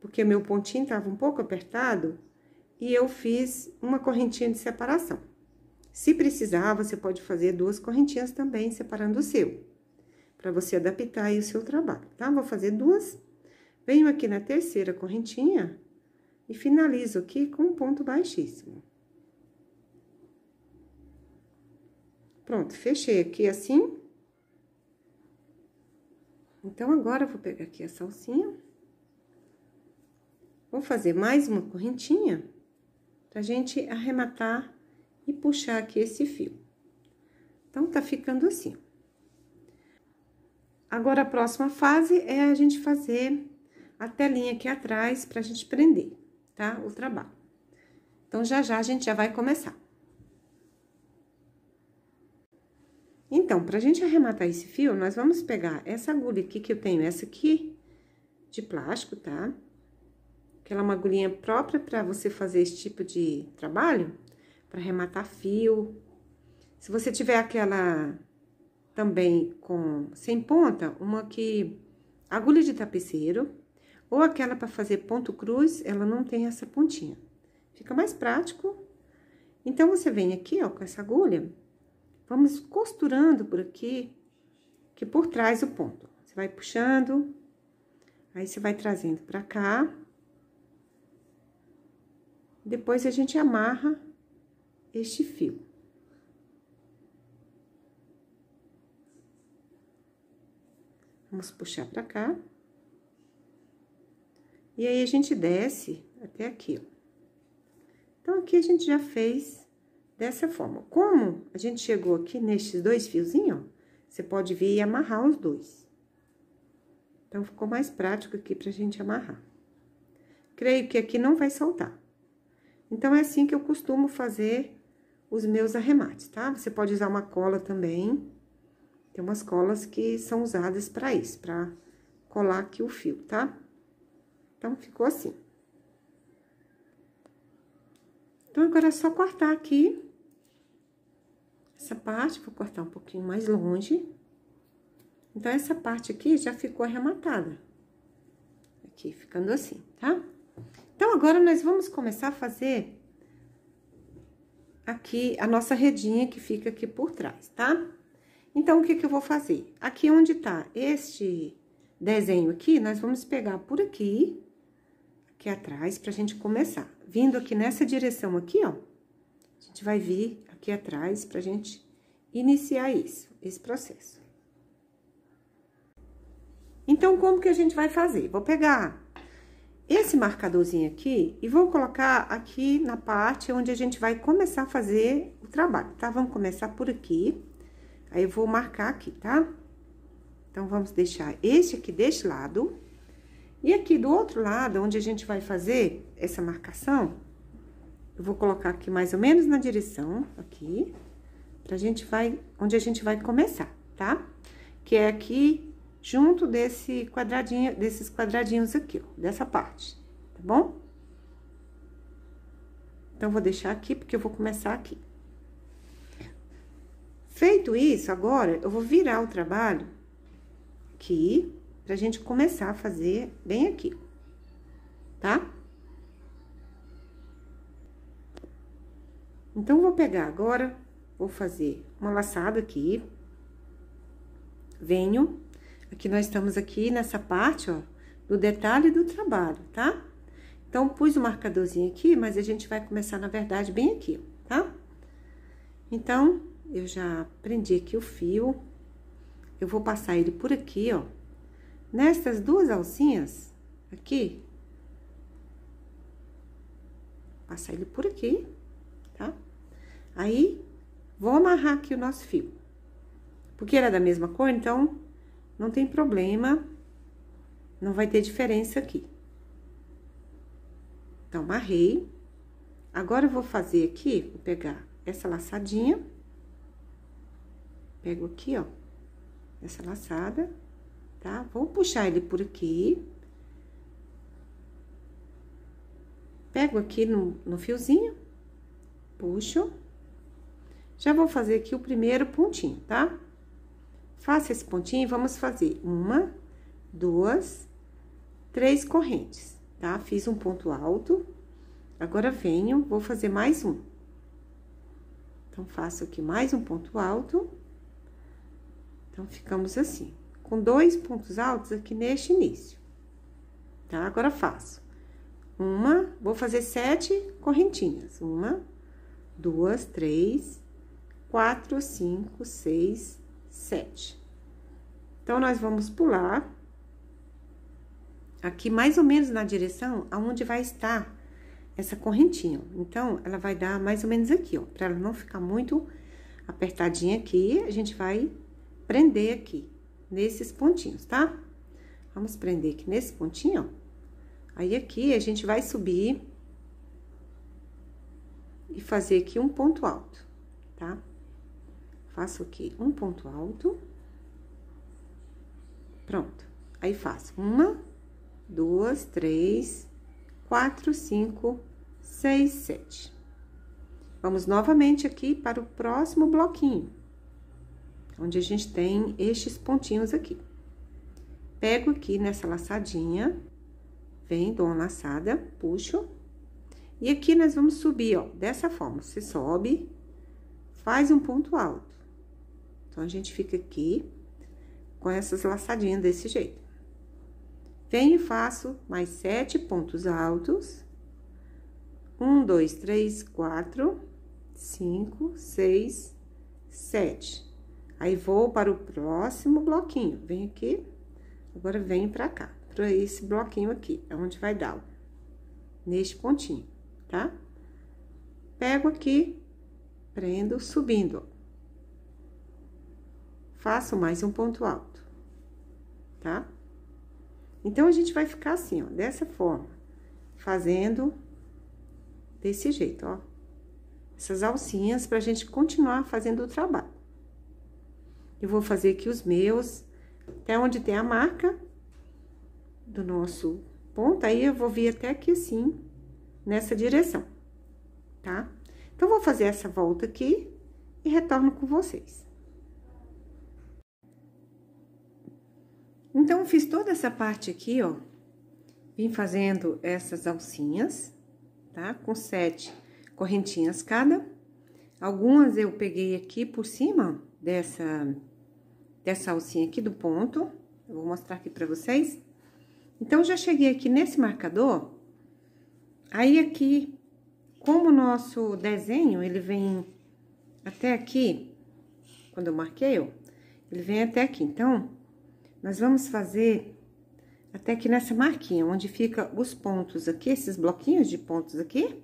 Speaker 1: Porque meu pontinho tava um pouco apertado e eu fiz uma correntinha de separação. Se precisar, você pode fazer duas correntinhas também, separando o seu. Para você adaptar aí o seu trabalho, tá? Vou fazer duas. Venho aqui na terceira correntinha e finalizo aqui com um ponto baixíssimo. Pronto, fechei aqui assim. Então, agora, eu vou pegar aqui a salsinha. Vou fazer mais uma correntinha pra gente arrematar e puxar aqui esse fio. Então, tá ficando assim. Agora, a próxima fase é a gente fazer a telinha aqui atrás pra gente prender, tá? O trabalho. Então, já já a gente já vai começar. Então, pra gente arrematar esse fio, nós vamos pegar essa agulha aqui que eu tenho, essa aqui de plástico, tá? Que ela é uma agulhinha própria pra você fazer esse tipo de trabalho, pra arrematar fio. Se você tiver aquela também com sem ponta, uma que agulha de tapeceiro, ou aquela para fazer ponto cruz, ela não tem essa pontinha. Fica mais prático. Então, você vem aqui, ó, com essa agulha Vamos costurando por aqui, que por trás o ponto. Você vai puxando, aí você vai trazendo pra cá. Depois, a gente amarra este fio. Vamos puxar pra cá. E aí, a gente desce até aqui. Então, aqui a gente já fez dessa forma. Como a gente chegou aqui nestes dois fiozinhos, você pode vir e amarrar os dois. Então, ficou mais prático aqui pra gente amarrar. Creio que aqui não vai soltar. Então, é assim que eu costumo fazer os meus arremates, tá? Você pode usar uma cola também. Tem umas colas que são usadas para isso, para colar aqui o fio, tá? Então, ficou assim. Então, agora é só cortar aqui essa parte, vou cortar um pouquinho mais longe. Então, essa parte aqui já ficou arrematada. Aqui, ficando assim, tá? Então, agora, nós vamos começar a fazer aqui a nossa redinha que fica aqui por trás, tá? Então, o que que eu vou fazer? Aqui onde tá este desenho aqui, nós vamos pegar por aqui, aqui atrás, pra gente começar. Vindo aqui nessa direção aqui, ó, a gente vai vir aqui atrás pra gente iniciar isso, esse processo. Então, como que a gente vai fazer? Vou pegar esse marcadorzinho aqui e vou colocar aqui na parte onde a gente vai começar a fazer o trabalho, tá? Vamos começar por aqui, aí eu vou marcar aqui, tá? Então, vamos deixar este aqui deste lado. E aqui do outro lado, onde a gente vai fazer essa marcação, eu vou colocar aqui mais ou menos na direção, aqui, pra gente vai, onde a gente vai começar, tá? Que é aqui, junto desse quadradinho, desses quadradinhos aqui, ó, dessa parte, tá bom? Então, vou deixar aqui, porque eu vou começar aqui. Feito isso, agora, eu vou virar o trabalho aqui, pra gente começar a fazer bem aqui, tá? Então, vou pegar agora, vou fazer uma laçada aqui. Venho, aqui nós estamos aqui nessa parte, ó, do detalhe do trabalho, tá? Então, pus o marcadorzinho aqui, mas a gente vai começar, na verdade, bem aqui, tá? Então, eu já prendi aqui o fio. Eu vou passar ele por aqui, ó. Nestas duas alcinhas, aqui. Passar ele por aqui? Aí, vou amarrar aqui o nosso fio. Porque é da mesma cor, então, não tem problema. Não vai ter diferença aqui. Então, amarrei. Agora, eu vou fazer aqui, vou pegar essa laçadinha. Pego aqui, ó, essa laçada, tá? Vou puxar ele por aqui. Pego aqui no, no fiozinho, puxo. Já vou fazer aqui o primeiro pontinho, tá? Faça esse pontinho e vamos fazer uma, duas, três correntes, tá? Fiz um ponto alto, agora venho, vou fazer mais um. Então, faço aqui mais um ponto alto. Então, ficamos assim, com dois pontos altos aqui neste início. Tá? Agora, faço uma, vou fazer sete correntinhas. Uma, duas, três, quatro, cinco, seis, sete. Então, nós vamos pular aqui mais ou menos na direção aonde vai estar essa correntinha. Então, ela vai dar mais ou menos aqui, ó. Pra ela não ficar muito apertadinha aqui, a gente vai prender aqui, nesses pontinhos, tá? Vamos prender aqui nesse pontinho, ó. Aí, aqui, a gente vai subir e fazer aqui um ponto alto, tá? Faço aqui um ponto alto. Pronto. Aí, faço uma, duas, três, quatro, cinco, seis, sete. Vamos novamente aqui para o próximo bloquinho, onde a gente tem estes pontinhos aqui. Pego aqui nessa laçadinha, vem, dou uma laçada, puxo, e aqui nós vamos subir, ó, dessa forma. Você sobe, faz um ponto alto. Então, a gente fica aqui com essas laçadinhas desse jeito. Venho e faço mais sete pontos altos. Um, dois, três, quatro, cinco, seis, sete. Aí, vou para o próximo bloquinho. Venho aqui, agora venho pra cá, pra esse bloquinho aqui, é onde vai dar, ó, neste pontinho, tá? Pego aqui, prendo, subindo, ó. Faço mais um ponto alto, tá? Então, a gente vai ficar assim, ó, dessa forma, fazendo desse jeito, ó. Essas alcinhas pra gente continuar fazendo o trabalho. Eu vou fazer aqui os meus, até onde tem a marca do nosso ponto, aí eu vou vir até aqui assim, nessa direção, tá? Então, vou fazer essa volta aqui e retorno com vocês. Então, fiz toda essa parte aqui, ó. Vim fazendo essas alcinhas, tá? Com sete correntinhas cada. Algumas eu peguei aqui por cima dessa, dessa alcinha aqui do ponto. Eu vou mostrar aqui pra vocês. Então, já cheguei aqui nesse marcador. Aí, aqui, como o nosso desenho, ele vem até aqui, quando eu marquei, ó, ele vem até aqui. Então, nós vamos fazer até aqui nessa marquinha, onde fica os pontos aqui, esses bloquinhos de pontos aqui.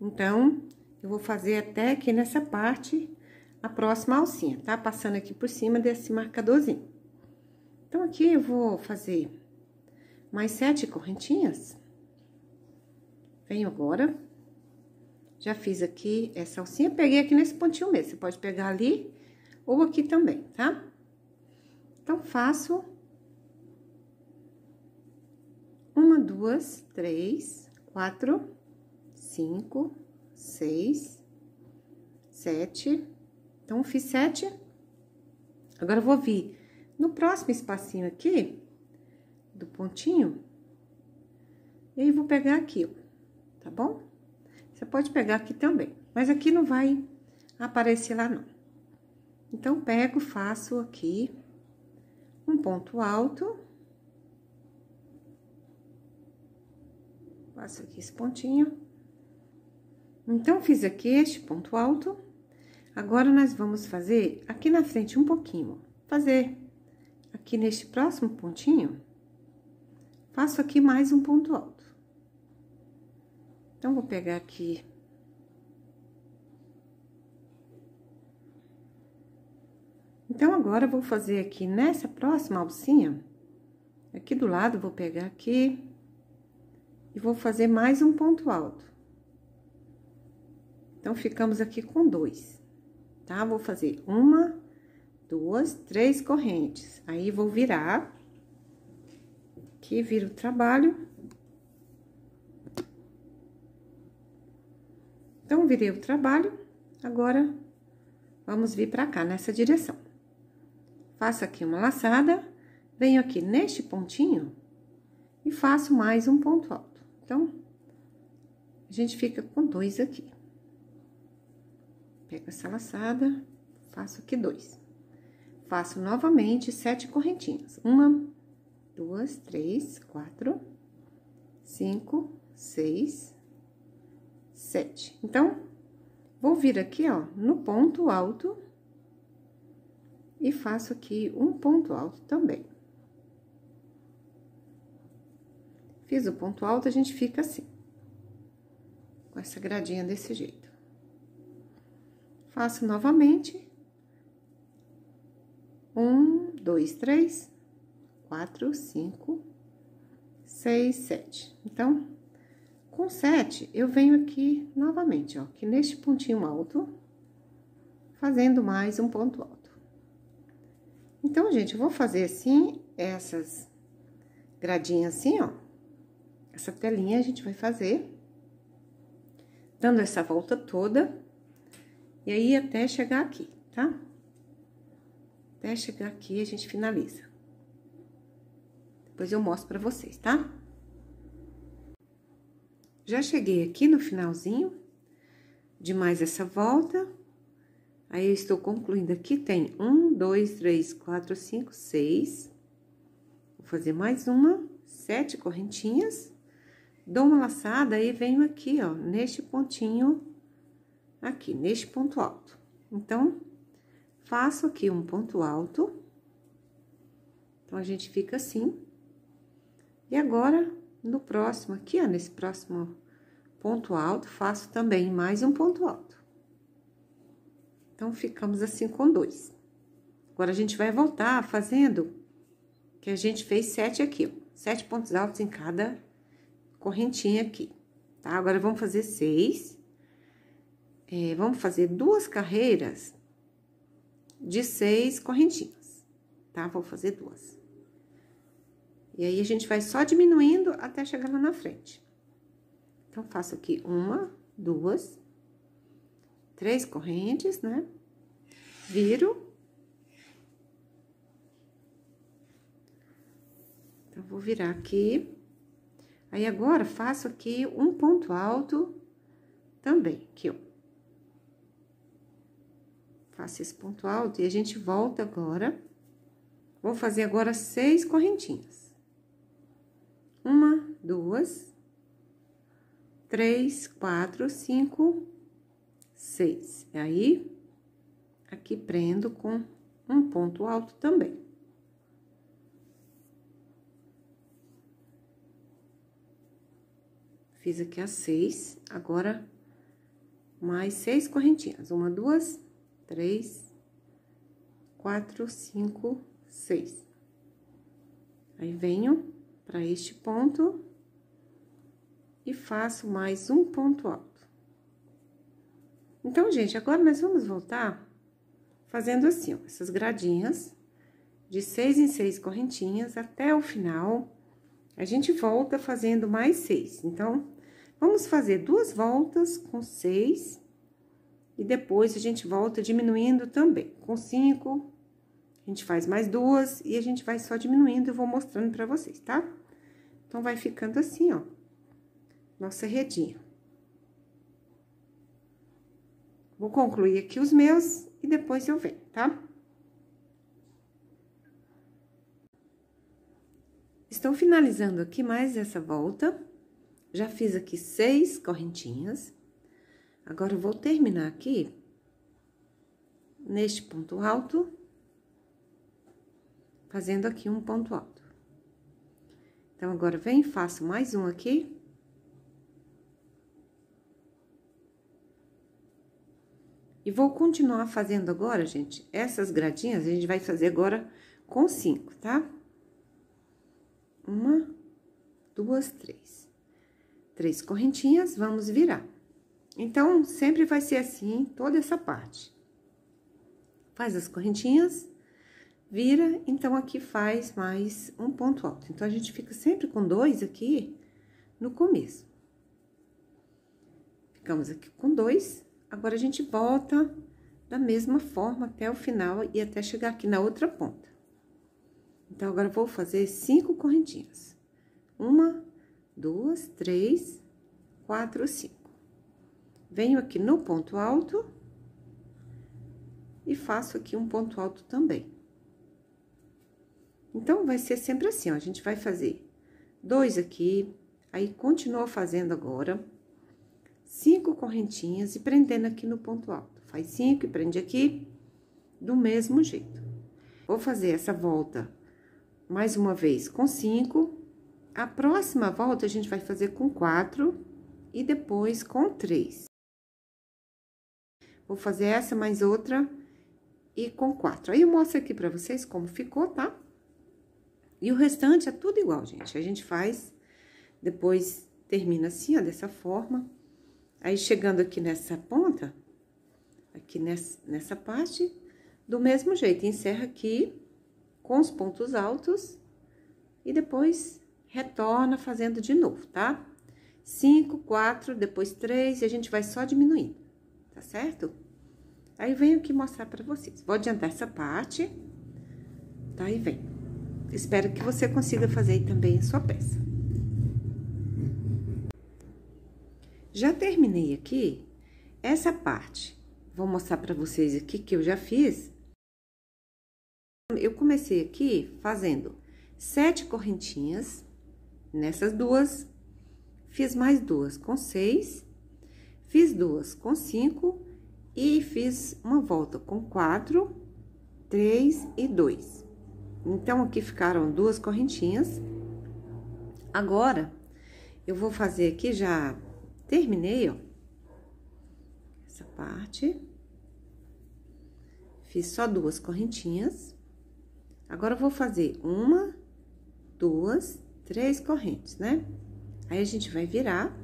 Speaker 1: Então, eu vou fazer até aqui nessa parte a próxima alcinha, tá? Passando aqui por cima desse marcadorzinho. Então, aqui eu vou fazer mais sete correntinhas. Venho agora. Já fiz aqui essa alcinha, peguei aqui nesse pontinho mesmo. Você pode pegar ali ou aqui também, tá? Então, faço uma, duas, três, quatro, cinco, seis, sete. Então, fiz sete. Agora, vou vir no próximo espacinho aqui, do pontinho, e aí, vou pegar aqui, ó, tá bom? Você pode pegar aqui também. Mas aqui não vai aparecer lá, não. Então, pego, faço aqui um ponto alto. Faço aqui esse pontinho. Então, fiz aqui este ponto alto. Agora, nós vamos fazer aqui na frente um pouquinho. Fazer aqui neste próximo pontinho, faço aqui mais um ponto alto. Então, vou pegar aqui Então, agora, vou fazer aqui nessa próxima alcinha, aqui do lado, vou pegar aqui e vou fazer mais um ponto alto. Então, ficamos aqui com dois, tá? Vou fazer uma, duas, três correntes. Aí, vou virar, aqui, viro o trabalho. Então, virei o trabalho, agora, vamos vir pra cá, nessa direção faço aqui uma laçada, venho aqui neste pontinho e faço mais um ponto alto. Então, a gente fica com dois aqui. Pego essa laçada, faço aqui dois. Faço novamente sete correntinhas. Uma, duas, três, quatro, cinco, seis, sete. Então, vou vir aqui, ó, no ponto alto e faço aqui um ponto alto também. Fiz o ponto alto, a gente fica assim, com essa gradinha desse jeito. Faço novamente. Um, dois, três, quatro, cinco, seis, sete. Então, com sete, eu venho aqui novamente, ó, aqui neste pontinho alto, fazendo mais um ponto alto. Então, gente, eu vou fazer assim, essas gradinhas assim, ó. Essa telinha a gente vai fazer, dando essa volta toda, e aí até chegar aqui, tá? Até chegar aqui a gente finaliza. Depois eu mostro pra vocês, tá? Já cheguei aqui no finalzinho de mais essa volta. Aí, eu estou concluindo aqui, tem um, dois, três, quatro, cinco, seis. Vou fazer mais uma, sete correntinhas. Dou uma laçada e venho aqui, ó, neste pontinho, aqui, neste ponto alto. Então, faço aqui um ponto alto. Então, a gente fica assim. E agora, no próximo aqui, ó, nesse próximo ponto alto, faço também mais um ponto alto. Então, ficamos assim com dois. Agora, a gente vai voltar fazendo que a gente fez sete aqui, ó. Sete pontos altos em cada correntinha aqui, tá? Agora, vamos fazer seis. É, vamos fazer duas carreiras de seis correntinhas, tá? Vou fazer duas. E aí, a gente vai só diminuindo até chegar lá na frente. Então, faço aqui uma, duas, três correntes, né? Viro. Então, vou virar aqui. Aí, agora, faço aqui um ponto alto também, aqui, ó. Faço esse ponto alto e a gente volta agora. Vou fazer agora seis correntinhas. Uma, duas, três, quatro, cinco, seis. E aí, aqui prendo com um ponto alto também. Fiz aqui as seis, agora, mais seis correntinhas. Uma, duas, três, quatro, cinco, seis. Aí, venho para este ponto e faço mais um ponto alto. Então, gente, agora nós vamos voltar fazendo assim, ó, essas gradinhas de seis em seis correntinhas até o final. A gente volta fazendo mais seis. Então, vamos fazer duas voltas com seis e depois a gente volta diminuindo também. Com cinco, a gente faz mais duas e a gente vai só diminuindo, eu vou mostrando pra vocês, tá? Então, vai ficando assim, ó, nossa redinha. Vou concluir aqui os meus e depois eu venho, tá? Estou finalizando aqui mais essa volta. Já fiz aqui seis correntinhas. Agora, eu vou terminar aqui neste ponto alto, fazendo aqui um ponto alto. Então, agora, vem faço mais um aqui. E vou continuar fazendo agora, gente, essas gradinhas a gente vai fazer agora com cinco, tá? Uma, duas, três. Três correntinhas, vamos virar. Então, sempre vai ser assim, toda essa parte. Faz as correntinhas, vira, então, aqui faz mais um ponto alto. Então, a gente fica sempre com dois aqui no começo. Ficamos aqui com dois, agora a gente volta da mesma forma até o final e até chegar aqui na outra ponta. Então, agora, vou fazer cinco correntinhas. Uma, duas, três, quatro, cinco. Venho aqui no ponto alto e faço aqui um ponto alto também. Então, vai ser sempre assim, ó, a gente vai fazer dois aqui, aí continua fazendo agora cinco correntinhas e prendendo aqui no ponto alto. Faz cinco e prende aqui do mesmo jeito. Vou fazer essa volta mais uma vez com cinco. A próxima volta a gente vai fazer com quatro e depois com três. Vou fazer essa mais outra e com quatro. Aí, eu mostro aqui pra vocês como ficou, tá? E o restante é tudo igual, gente. A gente faz, depois termina assim, ó, dessa forma. Aí, chegando aqui nessa ponta, aqui nessa, nessa parte, do mesmo jeito, encerra aqui com os pontos altos e depois retorna fazendo de novo, tá? Cinco, quatro, depois três, e a gente vai só diminuindo tá certo? Aí, venho aqui mostrar pra vocês. Vou adiantar essa parte, tá? E vem. Espero que você consiga fazer também a sua peça. Já terminei aqui essa parte. Vou mostrar pra vocês aqui que eu já fiz. Eu comecei aqui fazendo sete correntinhas nessas duas. Fiz mais duas com seis Fiz duas com cinco e fiz uma volta com quatro, três e dois. Então, aqui ficaram duas correntinhas. Agora, eu vou fazer aqui, já terminei, ó, essa parte. Fiz só duas correntinhas. Agora, eu vou fazer uma, duas, três correntes, né? Aí, a gente vai virar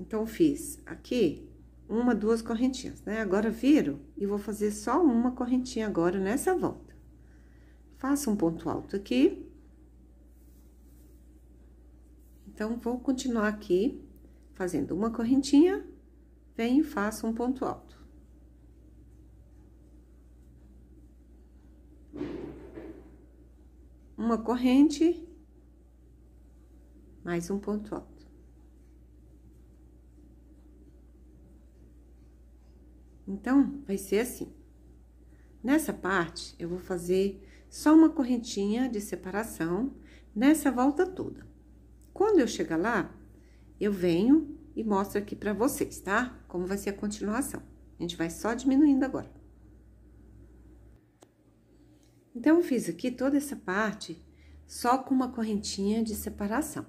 Speaker 1: Então, fiz aqui uma, duas correntinhas, né? Agora, viro e vou fazer só uma correntinha agora nessa volta. Faço um ponto alto aqui. Então, vou continuar aqui fazendo uma correntinha, venho e faço um ponto alto. Uma corrente, mais um ponto alto. Então, vai ser assim. Nessa parte, eu vou fazer só uma correntinha de separação nessa volta toda. Quando eu chegar lá, eu venho e mostro aqui pra vocês, tá? Como vai ser a continuação. A gente vai só diminuindo agora. Então, eu fiz aqui toda essa parte só com uma correntinha de separação.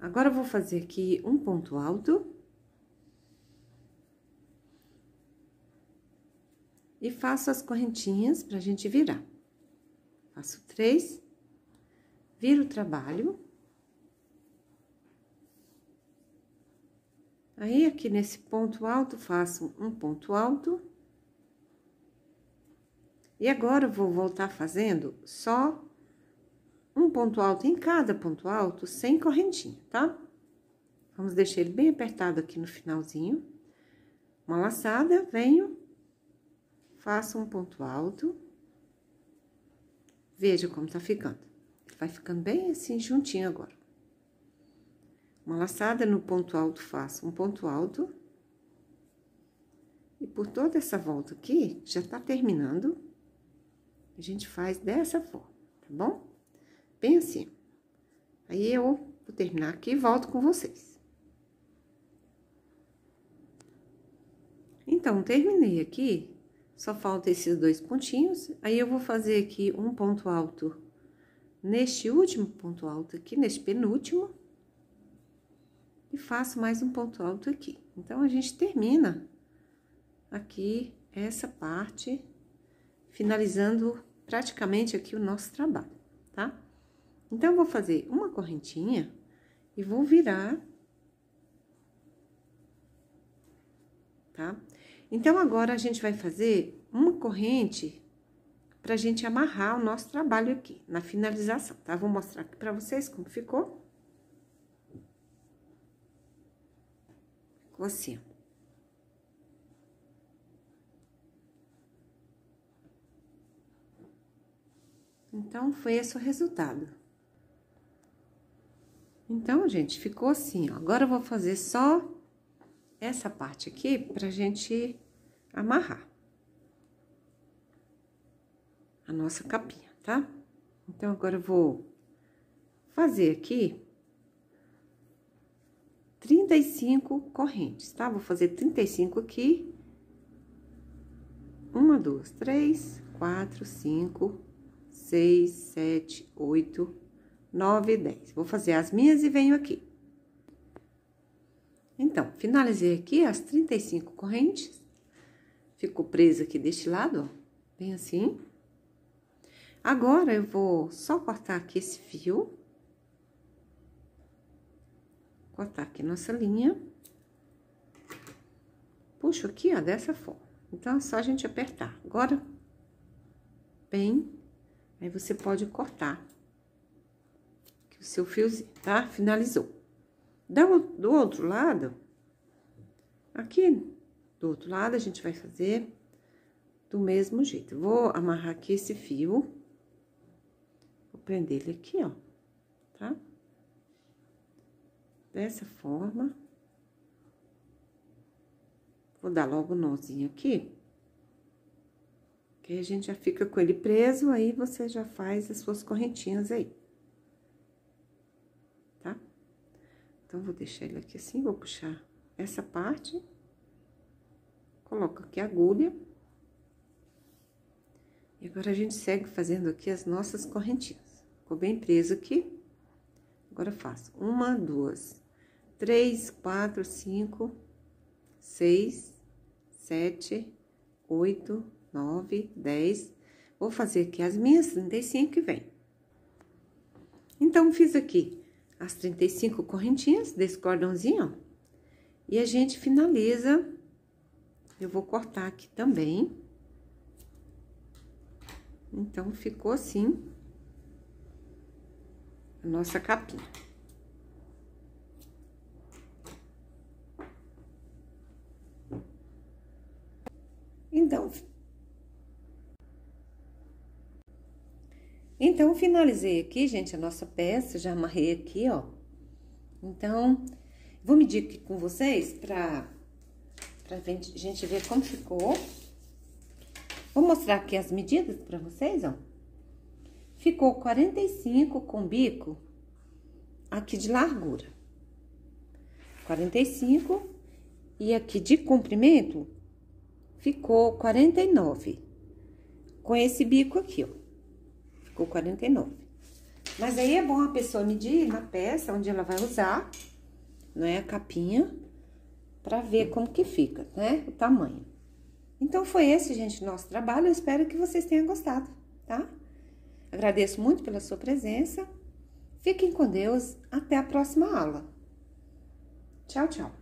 Speaker 1: Agora, eu vou fazer aqui um ponto alto. E faço as correntinhas pra gente virar. Faço três, viro o trabalho. Aí, aqui nesse ponto alto, faço um ponto alto. E agora, vou voltar fazendo só um ponto alto em cada ponto alto, sem correntinha, tá? Vamos deixar ele bem apertado aqui no finalzinho. Uma laçada, venho, faço um ponto alto. Veja como tá ficando. Vai ficando bem assim, juntinho agora. uma laçada no ponto alto, faço um ponto alto. E por toda essa volta aqui, já tá terminando, a gente faz dessa forma, tá bom? Bem assim. Aí, eu vou terminar aqui e volto com vocês. Então, terminei aqui, só falta esses dois pontinhos, aí eu vou fazer aqui um ponto alto neste último ponto alto aqui, neste penúltimo, e faço mais um ponto alto aqui. Então, a gente termina aqui essa parte, finalizando praticamente aqui o nosso trabalho, tá? Então, vou fazer uma correntinha e vou virar, tá? Então, agora, a gente vai fazer uma corrente pra gente amarrar o nosso trabalho aqui, na finalização, tá? Vou mostrar aqui pra vocês como ficou. Ficou assim, ó. Então, foi esse o resultado. Então, gente, ficou assim, ó. Agora, eu vou fazer só essa parte aqui pra gente amarrar a nossa capinha, tá? Então, agora eu vou fazer aqui 35 correntes, tá? Vou fazer 35 aqui. Uma, duas, três, quatro, cinco, seis, sete, oito, nove, dez. Vou fazer as minhas e venho aqui. Então, finalizei aqui as 35 correntes. Ficou presa aqui deste lado, ó, bem assim. Agora, eu vou só cortar aqui esse fio. Cortar aqui nossa linha. Puxo aqui, ó, dessa forma. Então, é só a gente apertar. Agora, bem, aí você pode cortar. O seu fiozinho, tá? Finalizou. Do outro lado, aqui, do outro lado, a gente vai fazer do mesmo jeito. Vou amarrar aqui esse fio prender ele aqui, ó, tá? Dessa forma. Vou dar logo o nozinho aqui. Que a gente já fica com ele preso, aí você já faz as suas correntinhas aí. Tá? Então, vou deixar ele aqui assim, vou puxar essa parte. Coloco aqui a agulha. E agora, a gente segue fazendo aqui as nossas correntinhas. Ficou bem preso aqui. Agora, faço uma, duas, três, quatro, cinco, seis, sete, oito, nove, dez. Vou fazer aqui as minhas 35 que vem. Então, fiz aqui as 35 correntinhas desse cordãozinho, ó. E a gente finaliza. Eu vou cortar aqui também. Então, ficou assim a nossa capinha. Então, então, finalizei aqui, gente, a nossa peça, já amarrei aqui, ó. Então, vou medir aqui com vocês pra, pra gente ver como ficou. Vou mostrar aqui as medidas pra vocês, ó. Ficou 45 com bico aqui de largura. 45 e aqui de comprimento ficou 49. Com esse bico aqui, ó. Ficou 49. Mas aí é bom a pessoa medir na peça onde ela vai usar, não é? A capinha, pra ver como que fica, né? O tamanho. Então, foi esse, gente, nosso trabalho. Eu espero que vocês tenham gostado, tá? Agradeço muito pela sua presença. Fiquem com Deus. Até a próxima aula. Tchau, tchau.